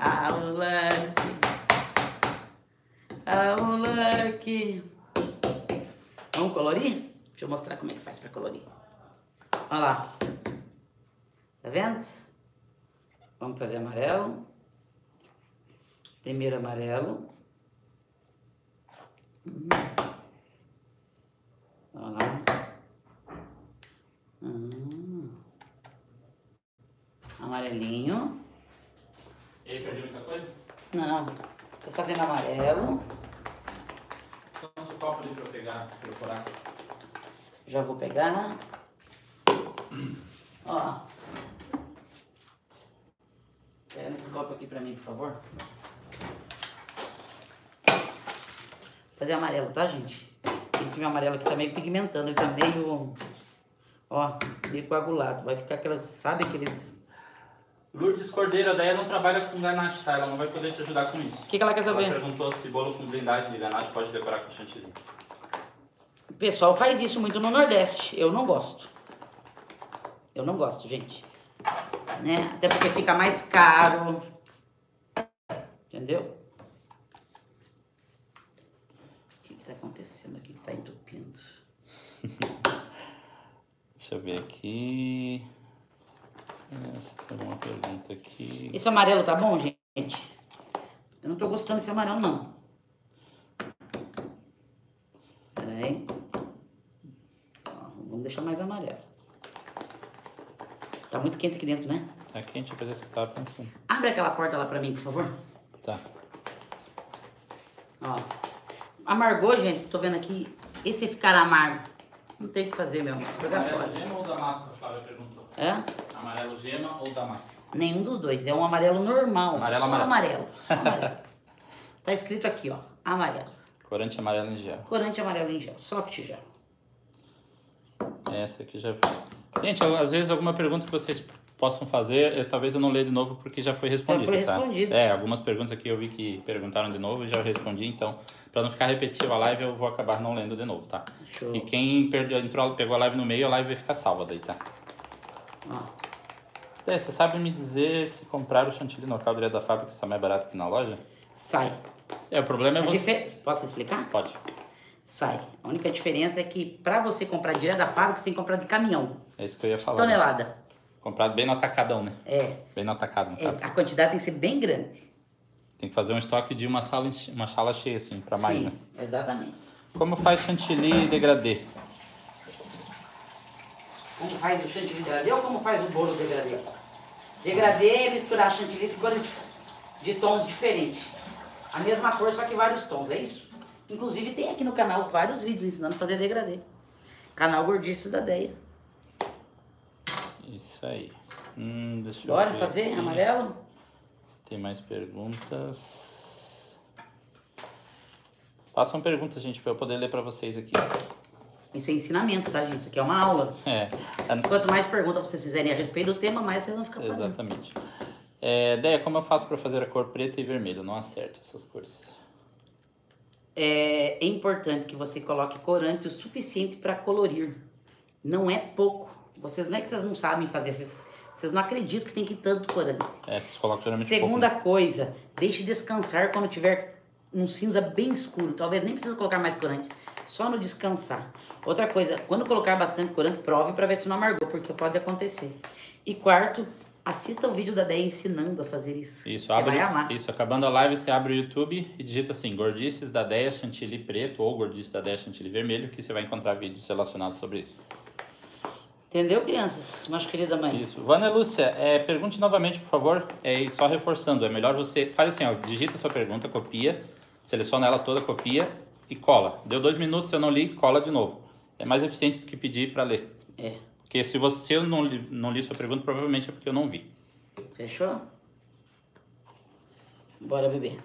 Moleque. Ah, moleque. Vamos colorir? Deixa eu mostrar como é que faz pra colorir. Olha lá. Tá vendo? Vamos fazer amarelo. Primeiro amarelo. Olha lá. Hum. Amarelinho. E aí, perdi muita coisa? Não. Tô fazendo amarelo. Nosso copo ali pra eu pegar, procurar. Já vou pegar. Ó. Pega esse copo aqui pra mim, por favor. Fazer amarelo, tá, gente? Esse meu amarelo aqui tá meio pigmentando, ele tá meio... Ó, meio coagulado. Vai ficar aquelas, sabe aqueles... Lourdes Cordeiro, a Deia não trabalha com ganache, tá? Ela não vai poder te ajudar com isso. O que, que ela quer Ela saber? perguntou se bolo com blindagem de ganache pode decorar com chantilly. O pessoal faz isso muito no Nordeste. Eu não gosto. Eu não gosto, gente. Né? Até porque fica mais caro. Entendeu? O que está acontecendo aqui que tá entupindo? Deixa eu ver aqui. Essa foi uma pergunta aqui. Esse amarelo tá bom, gente? Eu não tô gostando desse amarelo, não. Pera aí. Ó, vamos deixar mais amarelo. Tá muito quente aqui dentro, né? Tá quente, coisa que tava pensando. Abre aquela porta lá pra mim, por favor. Tá. Ó. Amargou, gente. Tô vendo aqui. Esse ficar amargo. Não tem o que fazer, meu amor. Jogar fora. gema ou damasco? A Flávia perguntou. É? Amarelo gema ou damasco? Nenhum dos dois. É um amarelo normal. Amarelo, só amarelo. amarelo. Só amarelo. tá escrito aqui, ó. Amarelo. Corante amarelo em gel. Corante amarelo em gel. Soft gel. Essa aqui já. Gente, às vezes alguma pergunta que vocês possam fazer, eu, talvez eu não leia de novo porque já foi respondido, foi tá? respondido. É, algumas perguntas aqui eu vi que perguntaram de novo e já respondi, então, para não ficar repetitivo a live, eu vou acabar não lendo de novo, tá? Show. E quem perdeu, entrou, pegou a live no meio, a live vai ficar salva daí, tá? Ó. É, você sabe me dizer se comprar o chantilly local direto da fábrica está mais barato que na loja? Sai. É, o problema é A você... dife- Posso explicar? Pode. Sai. A única diferença é que pra você comprar direto da fábrica, você tem que comprar de caminhão. É isso que eu ia falar. né? Tonelada. Comprado bem no atacadão, né? É. Bem no atacado, no É, caso. a quantidade tem que ser bem grande. Tem que fazer um estoque de uma sala, uma sala cheia, assim, pra mais, Sim, né? exatamente. Como faz chantilly e degradê? Como faz o chantilly degradê ou como faz o bolo degradê? Degradê é misturar chantilly de cores de tons diferentes. A mesma cor, só que vários tons, é isso? Inclusive tem aqui no canal vários vídeos ensinando a fazer degradê. Canal Gordices da Deia. Isso aí. Hum, deixa Bora fazer aqui. amarelo? Tem mais perguntas? Façam perguntas, gente, pra eu poder ler pra vocês aqui. Isso é ensinamento, tá, gente? Isso aqui é uma aula. É, Quanto mais perguntas vocês fizerem a respeito do tema, mais vocês vão ficar pagando. exatamente. É, Deia, como eu faço pra fazer a cor preta e vermelho? Não acerto essas cores. É, é importante que você coloque corante o suficiente para colorir. Não é pouco. Vocês não é que vocês não sabem fazer, vocês, vocês não acreditam que tem que ir tanto corante. É, vocês colocam geralmente Segunda pouco. coisa, deixe descansar quando tiver um cinza bem escuro. Talvez nem precisa colocar mais corante, só no descansar. Outra coisa, quando colocar bastante corante, prove para ver se não amargou, porque pode acontecer. E quarto, assista o vídeo da Deia ensinando a fazer isso. Isso, Você abre, vai amar. isso, acabando a live, você abre o YouTube e digita assim, Gordices da Deia Chantilly preto ou Gordices da Deia Chantilly vermelho, que você vai encontrar vídeos relacionados sobre isso. Entendeu, crianças? Mas querida mãe. Isso. Vânia Lúcia, é, pergunte novamente, por favor. É, só reforçando, é melhor você. Faz assim, ó, digita a sua pergunta, copia, seleciona ela toda, copia e cola. Deu dois minutos, eu não li, cola de novo. É mais eficiente do que pedir para ler. É. Porque se você não li, não li sua pergunta, provavelmente é porque eu não vi. Fechou? Bora beber.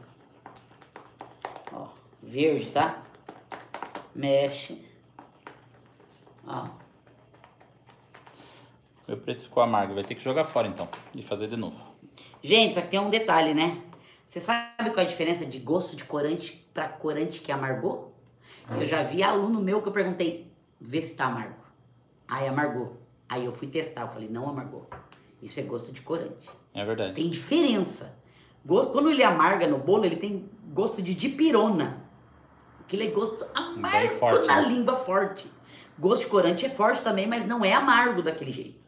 Ó, verde, tá? Mexe. Ó, Meu preto ficou amargo, vai ter que jogar fora então e fazer de novo. Gente, só que tem um detalhe, né? Você sabe qual é a diferença de gosto de corante para corante que amargou? Eu já vi aluno meu que eu perguntei, vê se tá amargo. Aí amargou. Aí eu fui testar, eu falei, não amargou. Isso é gosto de corante. É verdade. Tem diferença. Quando ele amarga no bolo, ele tem gosto de dipirona. Aquele é gosto amargo forte, na né? língua forte. Gosto de corante é forte também, mas não é amargo daquele jeito.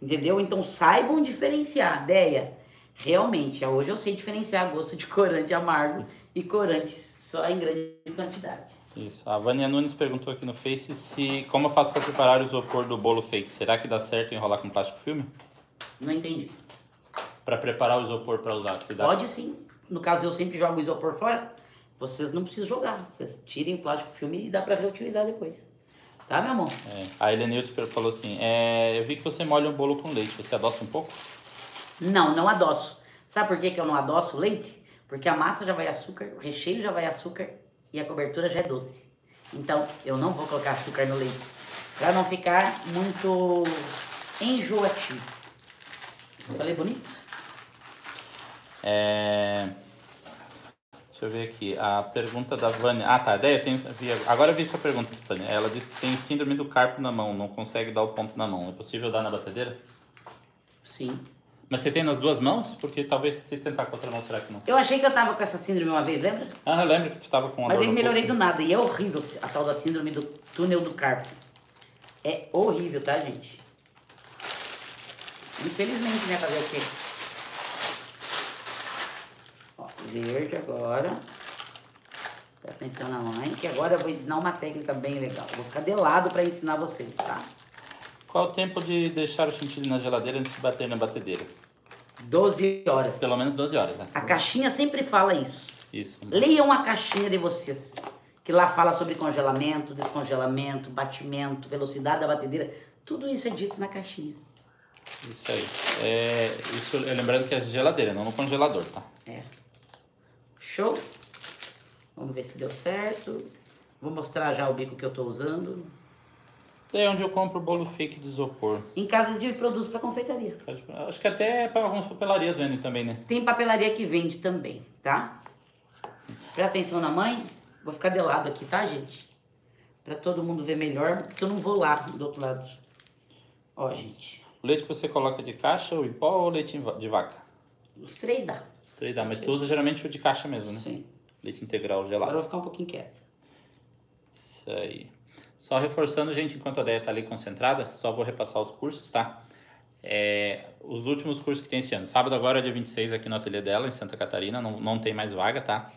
Entendeu? Então saibam diferenciar. Deia, realmente, hoje eu sei diferenciar gosto de corante amargo e corante só em grande quantidade. Isso. A Vânia Nunes perguntou aqui no Face se como eu faço para preparar o isopor do bolo fake. Será que dá certo enrolar com plástico filme? Não entendi. Para preparar o isopor para usar, se dá. Pode sim. No caso, eu sempre jogo o isopor fora. Vocês não precisam jogar. Vocês tirem o plástico filme e dá pra reutilizar depois. Tá, meu amor? É, a Helenilde falou assim: é, Eu vi que você molha um bolo com leite. Você adoça um pouco? Não, não adoço. Sabe por que, que eu não adoço o leite? Porque a massa já vai açúcar, o recheio já vai açúcar e a cobertura já é doce. Então, eu não vou colocar açúcar no leite. Pra não ficar muito enjoativo. Falei bonito? É... Deixa eu ver aqui. A pergunta da Vânia. Ah, tá. Daí eu tenho... vi- Agora eu vi sua pergunta, Vânia. Ela disse que tem síndrome do carpo na mão, não consegue dar o ponto na mão. É possível dar na batedeira? Sim. Mas você tem nas duas mãos? Porque talvez se tentar com outra mão, será que não? Eu achei que eu tava com essa síndrome uma vez, lembra? Ah, eu lembro que tu tava com uma Mas no melhorei do nada. E é horrível a tal da síndrome do túnel do carpo. É horrível, tá, gente? Infelizmente, né? Fazer o quê? Ó, verde agora. Presta atenção na mãe, que agora eu vou ensinar uma técnica bem legal. Vou ficar de lado pra ensinar vocês, tá? Qual o tempo de deixar o chantilly na geladeira antes de bater na batedeira? 12 horas. Pelo menos 12 horas, né? A caixinha sempre fala isso. Isso. Leiam a caixinha de vocês, que lá fala sobre congelamento, descongelamento, batimento, velocidade da batedeira. Tudo isso é dito na caixinha. Isso aí. É, isso, é lembrando que é geladeira, não no congelador, tá? É. Show? Vamos ver se deu certo. Vou mostrar já o bico que eu tô usando. Daí é onde eu compro o bolo fake de isopor. Em casas de produtos para confeitaria. Acho que até para algumas papelarias vendem também, né? Tem papelaria que vende também, tá? Presta atenção na mãe. Vou ficar de lado aqui, tá, gente? Pra todo mundo ver melhor, porque eu não vou lá do outro lado. Ó, gente. O leite que você coloca de caixa, ou em pó ou leite de vaca? Os três dá. Os três dá, mas tu usa geralmente o de caixa mesmo, né? Sim. Leite integral Agora eu gelado. vou ficar um pouquinho quieta. Isso aí. Só reforçando, gente, enquanto a Deia tá ali concentrada, só vou repassar os cursos, tá? É, os últimos cursos que tem esse ano. Sábado agora é dia 26 aqui no ateliê dela, em Santa Catarina, não, não tem mais vaga, tá?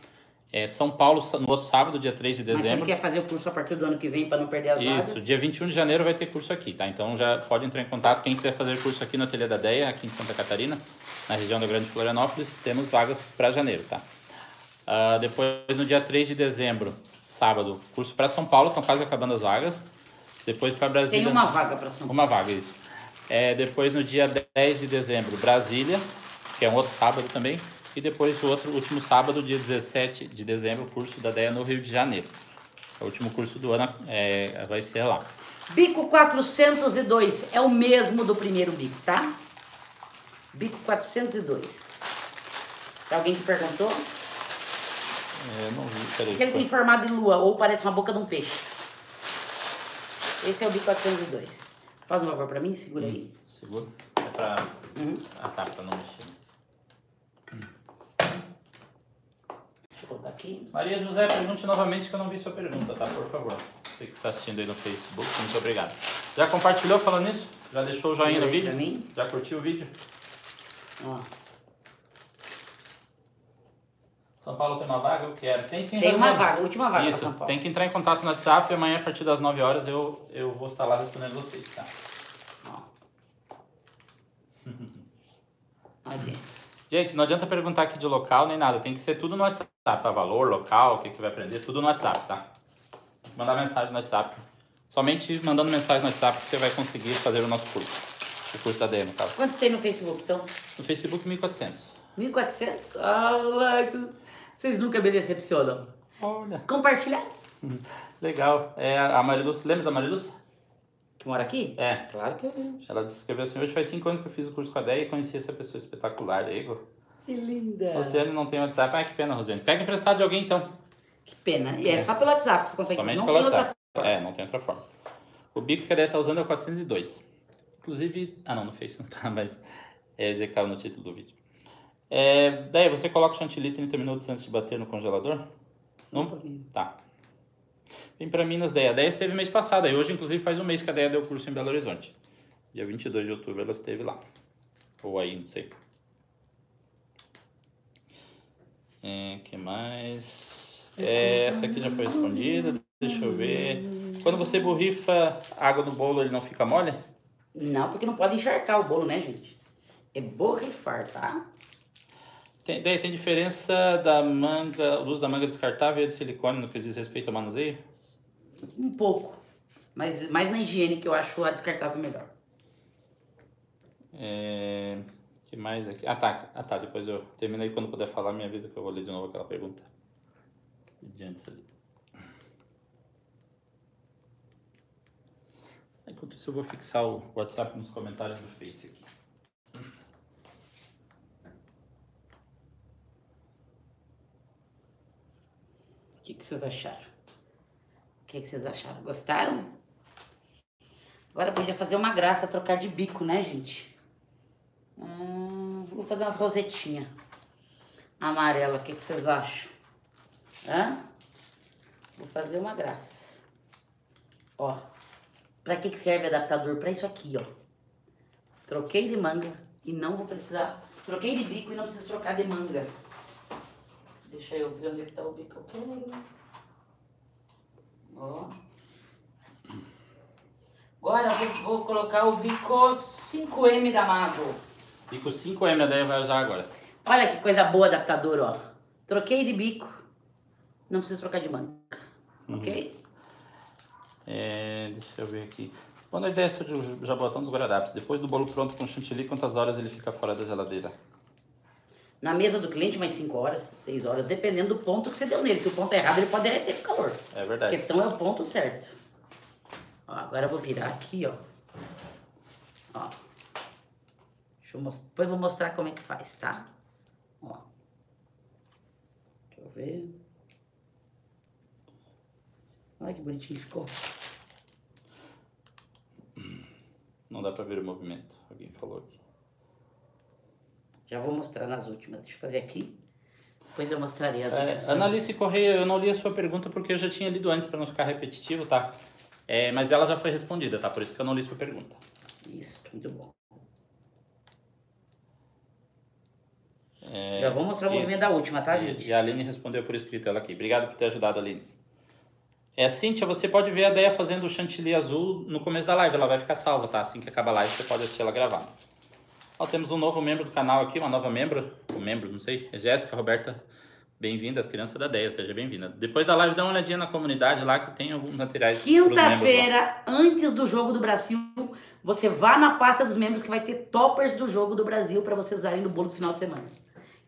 É, São Paulo no outro sábado, dia 3 de Mas você dezembro. quer fazer o curso a partir do ano que vem para não perder as Isso, vagas? dia 21 de janeiro vai ter curso aqui, tá? Então já pode entrar em contato. Quem quiser fazer curso aqui no Ateliê da Deia, aqui em Santa Catarina, na região da Grande Florianópolis, temos vagas para janeiro, tá? Ah, depois, no dia 3 de dezembro, sábado, curso para São Paulo, estão quase acabando as vagas. Depois para Brasília. Tem uma vaga para São Paulo. Uma vaga, isso. É, depois, no dia 10 de dezembro, Brasília, que é um outro sábado também. E depois, o outro último sábado, dia 17 de dezembro, curso da DEA no Rio de Janeiro. É o último curso do ano, é, vai ser lá. Bico 402 é o mesmo do primeiro bico, tá? Bico 402. Tem alguém que perguntou? É, não vi, peraí. Porque ele tem formato de lua ou parece uma boca de um peixe. Esse é o bico 402. Faz um favor pra mim, segura aí. Segura. É pra. Uhum. Ah, tá, pra não mexer. Deixa eu colocar aqui. Maria José, pergunte novamente que eu não vi sua pergunta, tá? Por favor. Você que está assistindo aí no Facebook, muito obrigado. Já compartilhou falando nisso? Já deixou o joinha no vídeo? Já curtiu o vídeo? Ó. São Paulo tem uma vaga? Eu quero. Tem sim, Tem uma vaga, última vaga Isso, São Paulo. tem que entrar em contato no WhatsApp e amanhã a partir das 9 horas eu, eu vou estar lá respondendo vocês, tá? Olha. Gente, não adianta perguntar aqui de local nem nada, tem que ser tudo no WhatsApp, tá? Valor, local, o que, que vai aprender, tudo no WhatsApp, tá? Mandar mensagem no WhatsApp. Somente mandando mensagem no WhatsApp que você vai conseguir fazer o nosso curso. O curso da DM, no caso. Quantos tem no Facebook, então? No Facebook, 1400. 1.400? Ah, moleque. Vocês nunca me decepcionam. Olha. Compartilhar. Legal. É a Mariluz, lembra da Mariluz? Que mora aqui? É. Claro que eu lembro. Ela escreveu assim, hoje faz 5 anos que eu fiz o curso com a Deia e conheci essa pessoa espetacular, Igor. Que linda. Rosiane não tem WhatsApp. Ah, que pena, Rosiane. Pega emprestado de alguém, então. Que pena. E é, só pelo WhatsApp que você consegue. Somente não pelo WhatsApp. É, não tem outra forma. O bico que a Deia tá usando é o 402. Inclusive... Ah, não, no Face não tá, mas... É dizer que tava no título do vídeo. É, Deia, você coloca o chantilly 30 minutos antes de bater no congelador? Um pouquinho. Tá. Vem pra Minas, Deia. A Deia esteve mês passado. E hoje, inclusive, faz um mês que a Deia deu curso em Belo Horizonte. Dia 22 de outubro ela esteve lá. Ou aí, não sei. É, que mais? É, essa aqui já foi respondida. Deixa eu ver. Quando você borrifa água no bolo, ele não fica mole? Não, porque não pode encharcar o bolo, né, gente? É borrifar, tá? Tem, daí tem diferença da manga, uso da manga descartável e a de silicone no que diz respeito ao manuseio? Um pouco. Mas mais na higiene que eu acho a descartável melhor. É... que mais aqui? Ah tá, ah, tá. depois eu terminei quando puder falar, minha vida que eu vou ler de novo aquela pergunta. Diante ali. Enquanto isso eu vou fixar o WhatsApp nos comentários do Face aqui. O que, que vocês acharam? O que, que vocês acharam? Gostaram? Agora podia fazer uma graça, trocar de bico, né, gente? Hum, vou fazer umas rosetinhas. Amarela, o que, que vocês acham? Hã? Vou fazer uma graça. Ó. Pra que, que serve adaptador? Pra isso aqui, ó. Troquei de manga e não vou precisar. Troquei de bico e não preciso trocar de manga. Deixa eu ver onde é que tá o bico que eu quero. Ó. Agora eu vou, vou colocar o bico 5M da Mago. Bico 5M a Deia vai usar agora. Olha que coisa boa adaptador, ó. Troquei de bico. Não preciso trocar de manga. Ok? É, deixa eu ver aqui. Quando a ideia é de jabotão dos guardanapos, depois do bolo pronto com chantilly, quantas horas ele fica fora da geladeira? Na mesa do cliente, mais 5 horas, 6 horas, dependendo do ponto que você deu nele. Se o ponto é errado, ele pode derreter com calor. É A verdade. questão é o ponto certo. Ó, agora eu vou virar aqui, ó. Ó. Deixa eu mostrar. Depois eu vou mostrar como é que faz, tá? Ó. Deixa eu ver. Olha que bonitinho ficou. Não dá pra ver o movimento. Alguém falou aqui. Já vou mostrar nas últimas. Deixa eu fazer aqui. Depois eu mostrarei as é, últimas. Analice Correia, eu não li a sua pergunta porque eu já tinha lido antes para não ficar repetitivo, tá? É, mas ela já foi respondida, tá? Por isso que eu não li sua pergunta. Isso, muito bom. É, já vou mostrar o movimento da última, tá, gente? E, a Aline respondeu por escrito ela aqui. Obrigado por ter ajudado, Aline. É, Cíntia, você pode ver a Deia fazendo o chantilly azul no começo da live. Ela vai ficar salva, tá? Assim que acabar a live, você pode assistir ela gravada. Ó, temos um novo membro do canal aqui, uma nova membro. Um membro, não sei. É Jéssica Roberta. Bem-vinda, criança da Deia, seja bem-vinda. Depois da live, dá uma olhadinha na comunidade lá que tem alguns materiais. Quinta-feira, antes do jogo do Brasil, você vá na pasta dos membros que vai ter toppers do jogo do Brasil para vocês usarem no bolo do final de semana.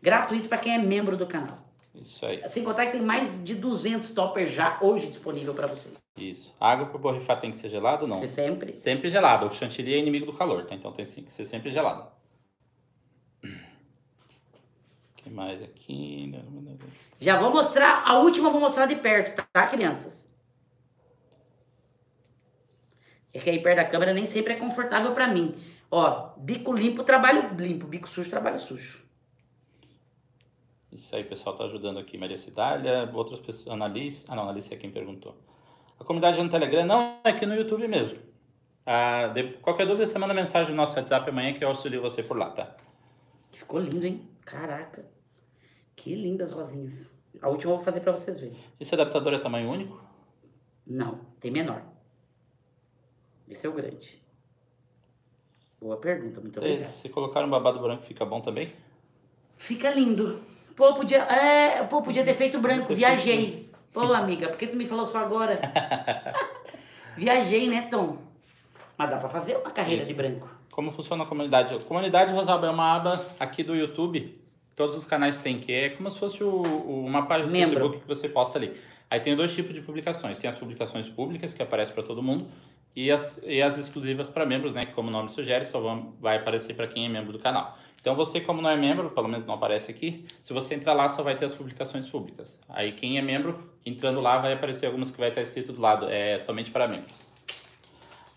Gratuito para quem é membro do canal. Isso aí. Sem contar que tem mais de 200 toppers já hoje disponível para vocês. Isso. A água para borrifar tem que ser gelado ou não? Você sempre. Sempre gelado. O chantilly é inimigo do calor, tá? Então tem que ser sempre gelado. O que mais aqui? Já vou mostrar, a última eu vou mostrar de perto, tá, crianças? É que aí perto da câmera nem sempre é confortável pra mim. Ó, bico limpo, trabalho limpo. Bico sujo, trabalho sujo. Isso aí, pessoal tá ajudando aqui. Maria Cidália, outras pessoas. Analice. Ah, não, Analice é quem perguntou. A comunidade no Telegram, não, é aqui no YouTube mesmo. Ah, de- Qualquer dúvida, você manda mensagem no nosso WhatsApp amanhã que eu auxilio você por lá, tá? Ficou lindo, hein? Caraca. Que lindas rosinhas. A última eu vou fazer pra vocês verem. Esse adaptador é tamanho único? Não, tem menor. Esse é o grande. Boa pergunta, muito obrigado. Se colocar um babado branco, fica bom também? Fica lindo. Pô, podia, é, pô, podia ter feito branco. Viajei. Pô, amiga, por que tu me falou só agora? Viajei, né, Tom? Mas dá pra fazer uma carreira Isso. de branco. Como funciona a comunidade? A comunidade Rosalba é uma aba aqui do YouTube. Todos os canais têm, que é como se fosse o, o- uma página do. Facebook que você posta ali. Aí tem dois tipos de publicações. Tem as publicações públicas, que aparecem para todo mundo, e as, e as exclusivas para membros, né? Que como o nome sugere, só vão, vai aparecer para quem é membro do canal. Então você, como não é membro, pelo menos não aparece aqui, se você entrar lá, só vai ter as publicações públicas. Aí quem é membro, entrando lá, vai aparecer algumas que vai estar escrito do lado, é somente para membros.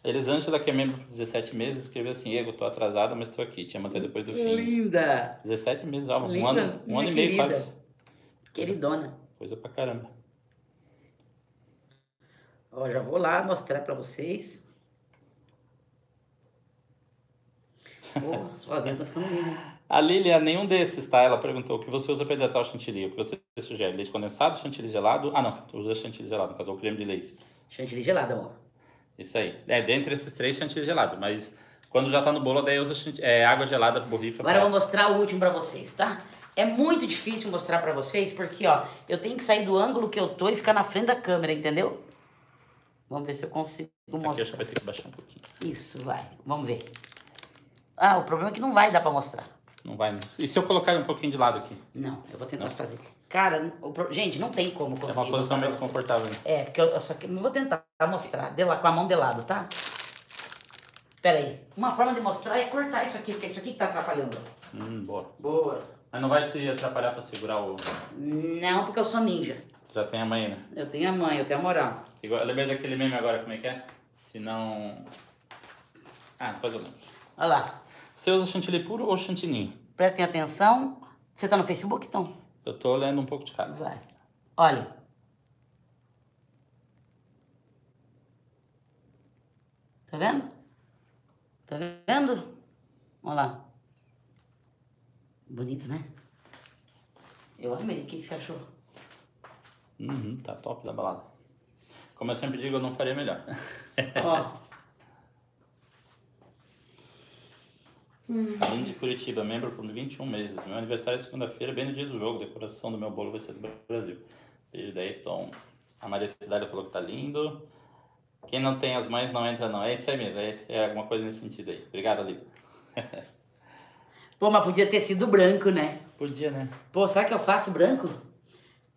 Elisângela, que é membro por 17 meses, escreveu assim: Ego, tô atrasada, mas tô aqui. Te amo até depois do fim. Linda. 17 meses, ó, um Linda, ano, um ano e meio querida. quase. Queridona. Coisa pra caramba. Ó, já vou lá mostrar pra vocês. Pô, as estão ficando lindas. A Lilia, nenhum desses, tá? Ela perguntou o que você usa para hidratar o chantilly. O que você sugere? Leite condensado, chantilly gelado? Ah, não, tu usa chantilly gelado, no caso, o creme de leite. Chantilly gelada, amor. Isso aí. É, dentre esses três, chantilly gelado. Mas quando já tá no bolo, daí usa é, água gelada, borrifa. Agora eu pra- vou mostrar o último pra vocês, tá? É muito difícil mostrar pra vocês, porque, ó, eu tenho que sair do ângulo que eu tô e ficar na frente da câmera, entendeu? Vamos ver se eu consigo Aqui acho que mostrar. vai ter que baixar um pouquinho. Isso, vai. Vamos ver. Ah, o problema é que não vai dar pra mostrar. Não vai, não. E se eu colocar um pouquinho de lado aqui? Não, eu vou tentar Não? fazer. Cara, o gente, não tem como É conseguir. uma posição pra mais confortável. né? É, porque eu, eu só que, eu vou tentar mostrar de lá, com a mão de lado, tá? Pera aí. Uma forma de mostrar é cortar isso aqui, porque é isso aqui que tá atrapalhando. Hum, boa. Boa. Mas não vai te atrapalhar para segurar o... Não, porque eu sou ninja. Já tem a mãe, né? Eu tenho a mãe, eu tenho a moral. Igual, eu lembrei daquele meme agora, como é que é? Se não... Ah, depois eu lembro. Olha lá. Você usa chantilly puro ou chantininho? Prestem atenção. Você tá no Facebook, então? Eu tô lendo um pouco de cada. Vai. Olha. Tá vendo? Tá vendo? Olha lá. Bonito, né? Eu amei. O que que você achou? Uhum, tá top da balada. Como eu sempre digo, eu não faria melhor. Ó. Aline de Curitiba, membro por 21 meses. Meu aniversário é segunda-feira, bem no dia do jogo. Decoração do meu bolo vai ser do Brasil. Beijo daí, Tom. A Maria Cidália falou que tá lindo. Quem não tem as mães não entra, não. É isso aí mesmo. É, é alguma coisa nesse sentido aí. Obrigado, Aline. Pô, mas podia ter sido branco, né? Podia, né? Pô, será que eu faço branco?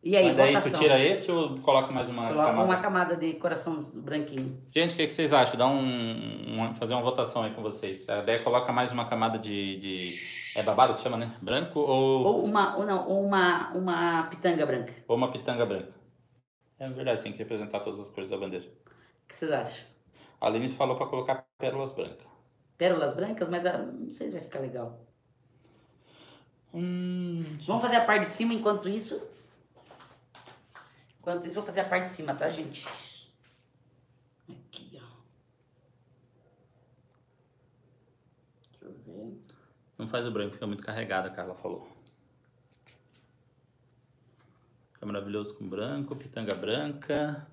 E aí, Mas aí tu votação? tira esse ou coloca mais uma Coloca camada? uma camada de coração branquinho. Gente, o que, que vocês acham? Dá um, uma- fazer uma votação aí com vocês. A ideia coloca mais uma camada de, de é babado que chama, né? Branco ou, Ou uma, ou não, ou uma, uma pitanga branca. ou uma pitanga branca? É verdade, tem que representar todas as cores da bandeira. O que vocês acham? A Aline falou para colocar pérolas brancas. Pérolas brancas, mas dá- não sei se vai ficar legal. Hum, Vamos fazer a parte de cima enquanto isso. Enquanto isso, vou fazer a parte de cima, tá, gente? Aqui, ó. Deixa eu ver. não faz o branco, fica muito carregada, a Carla falou. Fica maravilhoso com branco, pitanga branca.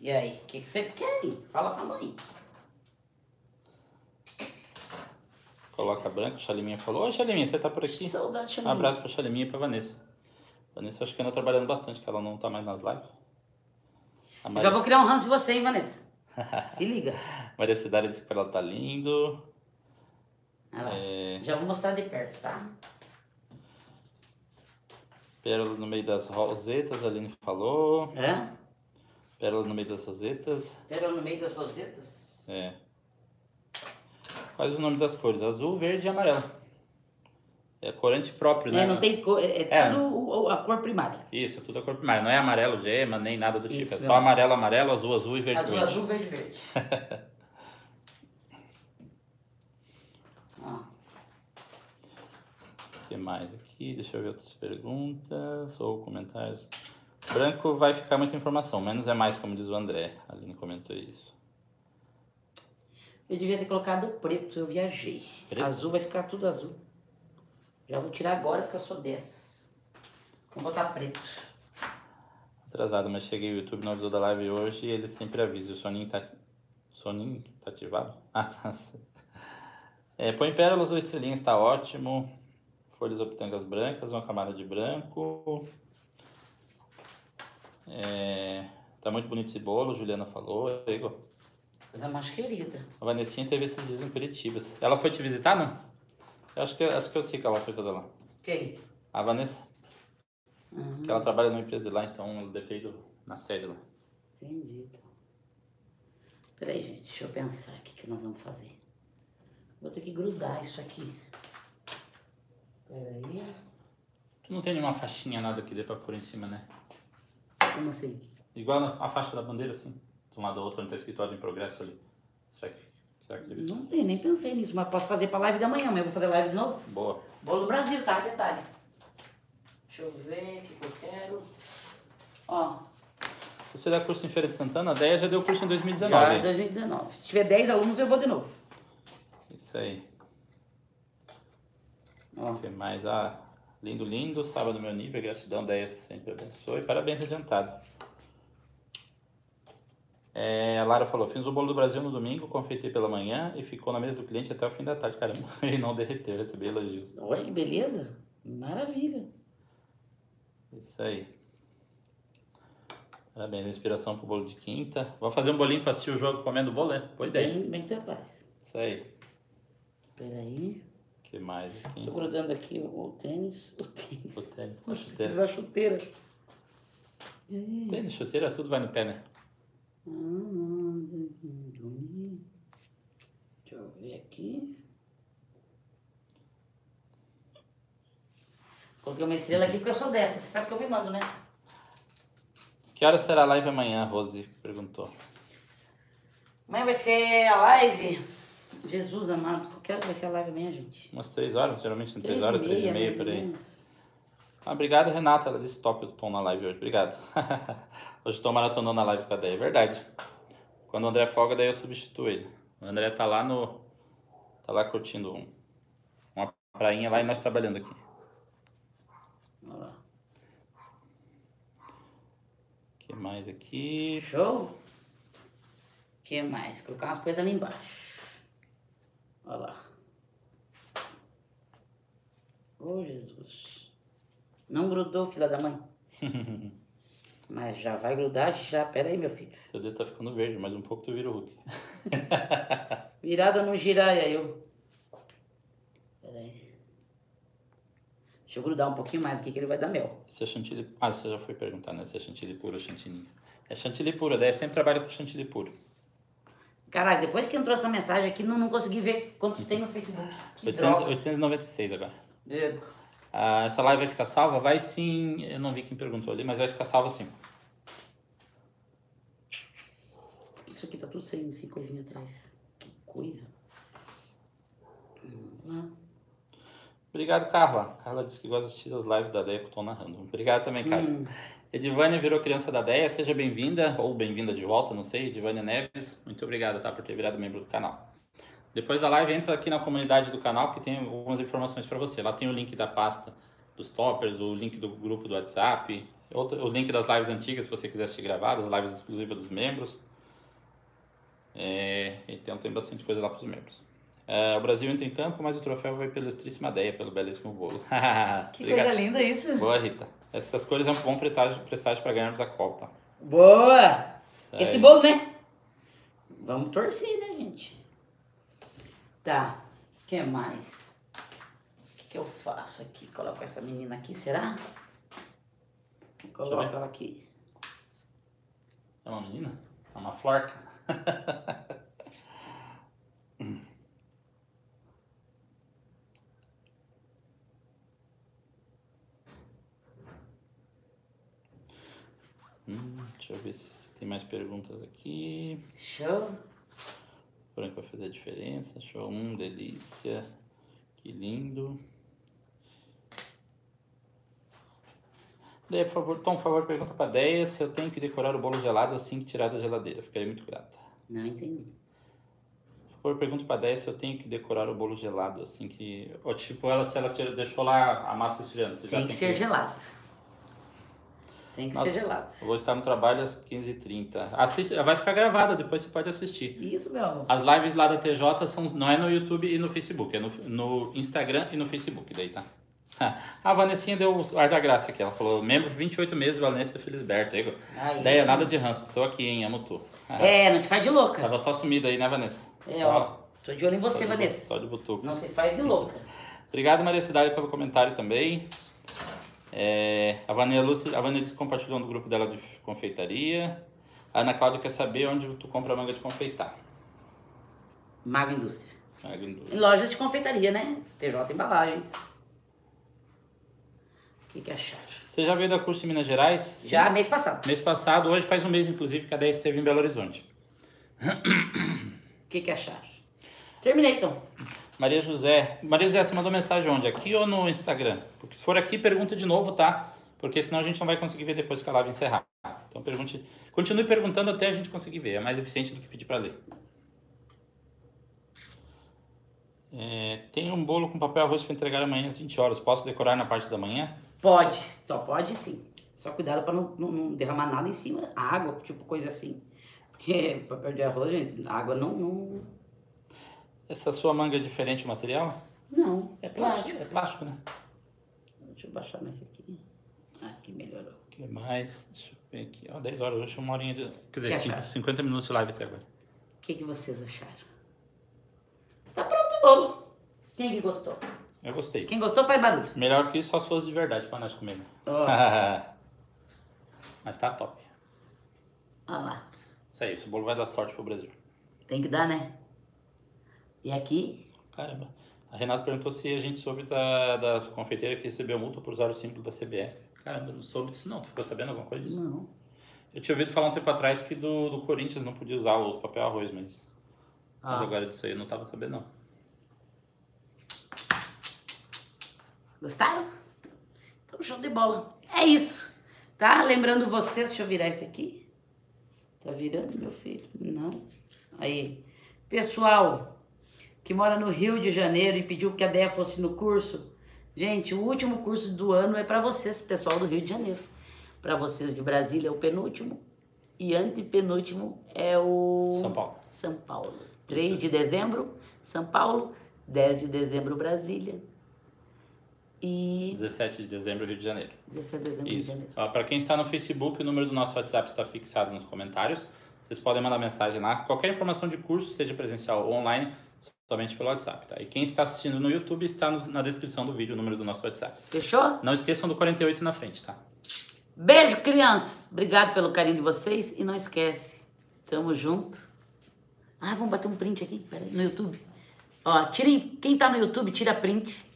E aí, o que, que vocês querem? Fala pra mãe. Coloca branco, o Chaliminha falou. Oi, Chaliminha, você tá por aqui? Saudade, Um abraço pra Chaliminha e pra Vanessa. Vanessa acho que anda trabalhando bastante, que ela não tá mais nas lives. A Já Maria, vou criar um ranço de você, hein, Vanessa? Se liga. Maria Cidade disse que ela tá lindo. Lá. É, Já vou mostrar de perto, tá? pérola no meio das rosetas, a Aline falou. Hã? Pérola no meio das rosetas. Pérola no meio das rosetas. É. Quais os nomes das cores? Azul, verde e amarelo. É corante próprio, né? É, não tem cor, é, é É. tudo a cor primária. Isso, tudo a cor primária. Não é amarelo gema, nem nada do tipo. Isso, é só amarelo, amarelo, azul, azul e verde, Azul, verde. azul, verde, verde. O que mais aqui? Deixa eu ver outras perguntas ou comentários. Branco vai ficar muita informação, menos é mais, como diz o André. A Aline comentou isso. Eu devia ter colocado preto, eu viajei. Preto? Azul vai ficar tudo azul. Já vou tirar agora porque eu sou dessas. Vou botar preto. Atrasado, mas cheguei no YouTube, não avisou da live hoje e ele sempre avisa. O soninho tá, soninho tá ativado? Ah, tá. É, põe pérolas ou estrelinhas, tá ótimo. Folhas ou pitangas brancas, uma camada de branco. É, tá muito bonito esse bolo, Juliana falou. Igor. Coisa mais querida. A Vanessinha teve esses dias em Curitiba. Ela foi te visitar, não? Eu acho que, acho que eu sei que ela foi toda lá. Quem? A Vanessa, Aham, que ela trabalha numa empresa de lá, então ela deve ter ido na sede lá. entendi. Então. Peraí, gente, deixa eu pensar o que, nós vamos fazer. Vou ter que grudar isso aqui. Peraí. Tu não tem nenhuma faixinha, nada que dê pra pôr em cima, né? Como assim? Igual a a faixa da bandeira, assim. De um lado ao outro, onde tá escrito ordem em progresso ali. Será que, será que deve... Não tem, nem pensei nisso, mas posso fazer pra live da manhã, mas eu vou fazer live de novo. Boa. Bolo do Brasil, tá? Detalhe. Deixa eu ver o que, que eu quero. Ó, Você dá curso em Feira de Santana? A Deia já deu curso em 2019. já em hein? 2019. Se tiver 10 alunos, eu vou de novo. Isso aí. Ó, O que mais? Ah, lindo, lindo. Sábado, meu nível. Gratidão, Deia sempre abençoe. Parabéns adiantado. É, a Lara falou, fiz o bolo do Brasil no domingo, confeitei pela manhã e ficou na mesa do cliente até o fim da tarde, caramba. E não derreteu, recebi elogios. olha que beleza. Maravilha. Isso aí. Parabéns, inspiração pro bolo de quinta. Vamos fazer um bolinho pra assistir o jogo comendo bolo, é? Boa ideia. Bem, bem que você faz. Isso aí. Peraí. O que mais aqui? Tô grudando aqui o, tênis. O tênis. O tênis, a chuteira. da chuteira. Tênis, chuteira, tudo vai no pé, né? Deixa eu ver aqui. Coloquei uma estrela aqui porque eu sou dessa. Você sabe que eu me mando, né? Que hora será a live amanhã, Rose perguntou. Amanhã vai ser a live. Jesus amado. Que hora vai ser a live amanhã, gente? Umas três horas, geralmente em três Três horas, três e meia, por aí. menos. Ah, obrigado, Renata. Ela disse top o tom na live hoje. Obrigado. hoje estou maratonando na live com a Deia, é verdade. Quando o André folga, daí eu substituo ele. O André tá lá no. tá lá curtindo um- uma prainha lá e nós trabalhando aqui. O que mais aqui? Show? O que mais? Colocar umas coisas ali embaixo. Olha lá. Ô, Jesus. Não grudou, filha da mãe. Mas já vai grudar já. Pera aí, meu filho. Teu dedo tá ficando verde, mas um pouco tu vira o Hulk. Virada no giraia, eu. Pera aí. Deixa eu grudar um pouquinho mais aqui que ele vai dar mel. Esse é chantilly. Ah, você já foi perguntar, né? Se é chantilly puro ou chantininho. É chantilly puro, daí sempre trabalha com chantilly puro. Caralho, depois que entrou essa mensagem aqui, não, não consegui ver quantos tem no Facebook. Que 800, droga. 896 agora. Diego. Ah, essa live vai ficar salva? Vai sim. Eu não vi quem perguntou ali, mas vai ficar salva sim. Isso aqui tá tudo sem, sem coisinha atrás. Que coisa. Vamos lá. Obrigado, Carla. Carla disse que gosta de assistir as lives da Deia que eu tô narrando. Obrigado também, Carla. Hum, Edivânia virou criança da Deia, seja bem-vinda, ou bem-vinda de volta, não sei. Edivânia Neves, muito obrigado, tá, por ter virado membro do canal. Depois da live, entra aqui na comunidade do canal que tem algumas informações para você. Lá tem o link da pasta dos toppers, o link do grupo do WhatsApp, outro, o link das lives antigas, se você quiser assistir gravadas, as lives exclusivas dos membros. É, então tem bastante coisa lá para os membros. É, o Brasil entra em campo, mas o troféu vai pela ilustríssima Deia, pelo belíssimo bolo. que coisa linda isso. Boa, Rita. Essas cores é um bom presságio para ganharmos a Copa. Boa! Esse bolo, né? Vamos torcer, né, gente? Tá. O que mais? O que, que eu faço aqui? Coloco essa menina aqui, será? Coloco ela aqui. É uma menina? É uma florca? hum, deixa eu ver se tem mais perguntas aqui. Show. Branco vai fazer a diferença. Show. Hum, delícia. Que lindo. Deia, por favor, Tom, por favor, pergunta para Deia se eu tenho que decorar o bolo gelado assim que tirar da geladeira. Ficaria muito grata. Não entendi. Por favor, pergunta para Deia se eu tenho que decorar o bolo gelado assim que. Ou tipo, ela, se ela tira, deixou lá a massa esfriando. Você tem, já que tem ser que... gelado. Tem que Nossa, ser gelado. Eu vou estar no trabalho às 15h30. Assiste, vai ficar gravada, depois você pode assistir. Isso, meu amor. As lives lá da TJ são, não é no YouTube e no Facebook, é no, no Instagram e no Facebook, daí tá. A Vanessinha deu o ar da graça aqui. Ela falou: membro 28 meses, Vanessa Felisberto. Aí, Ideia, nada de ranço. Estou aqui, hein? Amo tu. Ah, é, não te faz de louca. Tava só sumida aí, né, Vanessa? É, só, ó. Tô de olho em você, Vanessa. De, só de butuca. Não se faz de louca. Obrigado, Maria Cidade, pelo comentário também. É, a Vânia Lúcia, a Vânia compartilhou no grupo dela de confeitaria. A Ana Cláudia quer saber onde tu compra manga de confeitar. Mago Indústria. Mago Indústria. Em lojas de confeitaria, né? TJ Embalagens. O que, que acharam? Você já veio da curso em Minas Gerais? Já, Sim. mês passado. Mês passado, hoje faz um mês, inclusive, que a 10 esteve em Belo Horizonte. O que, que acharam? Terminei, então. Maria José. Maria José, você mandou mensagem onde? Aqui ou no Instagram? Porque se for aqui, pergunta de novo, tá? Porque senão a gente não vai conseguir ver depois que a live encerrar. Então pergunte. Continue perguntando até a gente conseguir ver. É mais eficiente do que pedir para ler. É, tem um bolo com papel arroz para entregar amanhã às 20 horas. Posso decorar na parte da manhã? Pode, só pode sim. Só cuidado para não, não, não, derramar nada em cima, água, tipo coisa assim. Porque papel de arroz, gente, água não, não. Essa sua manga é diferente o material? Não, é plástico. É plástico, né? Deixa eu baixar mais aqui. Aqui melhorou. O que mais? Deixa eu ver aqui. Ó, 10 horas, hoje uma horinha de. Quer dizer, que 50 minutos de live até agora. O que, que vocês acharam? Tá pronto o bolo. Quem que gostou? Eu gostei. Quem gostou faz barulho. Melhor que só se fosse de verdade pra nós comer. Oh. Mas tá top. Olha lá. Isso aí, esse bolo vai dar sorte pro Brasil. Tem que dar, né? E aqui? Caramba. A Renata perguntou se a gente soube da, da confeiteira que recebeu multa por usar o símbolo da CBF. Caramba, não soube disso não. Tu ficou sabendo alguma coisa disso? Não. Eu tinha ouvido falar um tempo atrás que do, do Corinthians não podia usar o papel arroz, mas... Ah. Mas agora disso aí eu não tava sabendo não. Gostaram? Então, show de bola. É isso, tá? Lembrando vocês, deixa eu virar esse aqui. Tá virando, meu filho? Não. Aí. Pessoal que mora no Rio de Janeiro e pediu que a Déia fosse no curso. Gente, o último curso do ano é para vocês, pessoal do Rio de Janeiro. Para vocês de Brasília é o penúltimo. E antepenúltimo é o... São Paulo. São Paulo. 3 de dezembro, São Paulo. 10 de dezembro, Brasília. E... 17 de dezembro, Rio de Janeiro. 17 de dezembro, Rio de Janeiro. Para quem está no Facebook, o número do nosso WhatsApp está fixado nos comentários. Vocês podem mandar mensagem lá. Qualquer informação de curso, seja presencial ou online, somente pelo WhatsApp, tá? E quem está assistindo no YouTube está no, na descrição do vídeo o número do nosso WhatsApp. Fechou? Não esqueçam do 48 na frente, tá? Beijo, crianças. Obrigado pelo carinho de vocês e não esquece, tamo junto. Ah, vamos bater um print aqui, peraí, no YouTube. Ó, tirem, quem tá no YouTube, tira print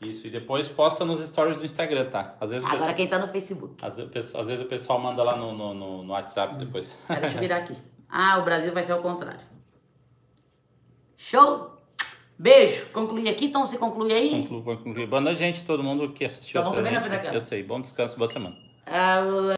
isso, e depois posta nos stories do Instagram, tá? Às vezes Agora pessoal, quem tá no Facebook. Às vezes, às vezes o pessoal manda lá no, no, no, WhatsApp hum. depois. Deixa eu virar aqui. Ah, o Brasil vai ser ao contrário. Show? Beijo. Concluí aqui, então você conclui aí? Conclui, conclui. Boa noite, gente, todo mundo que assistiu. Então, vamos Eu sei. Bom descanso, boa semana. Ah,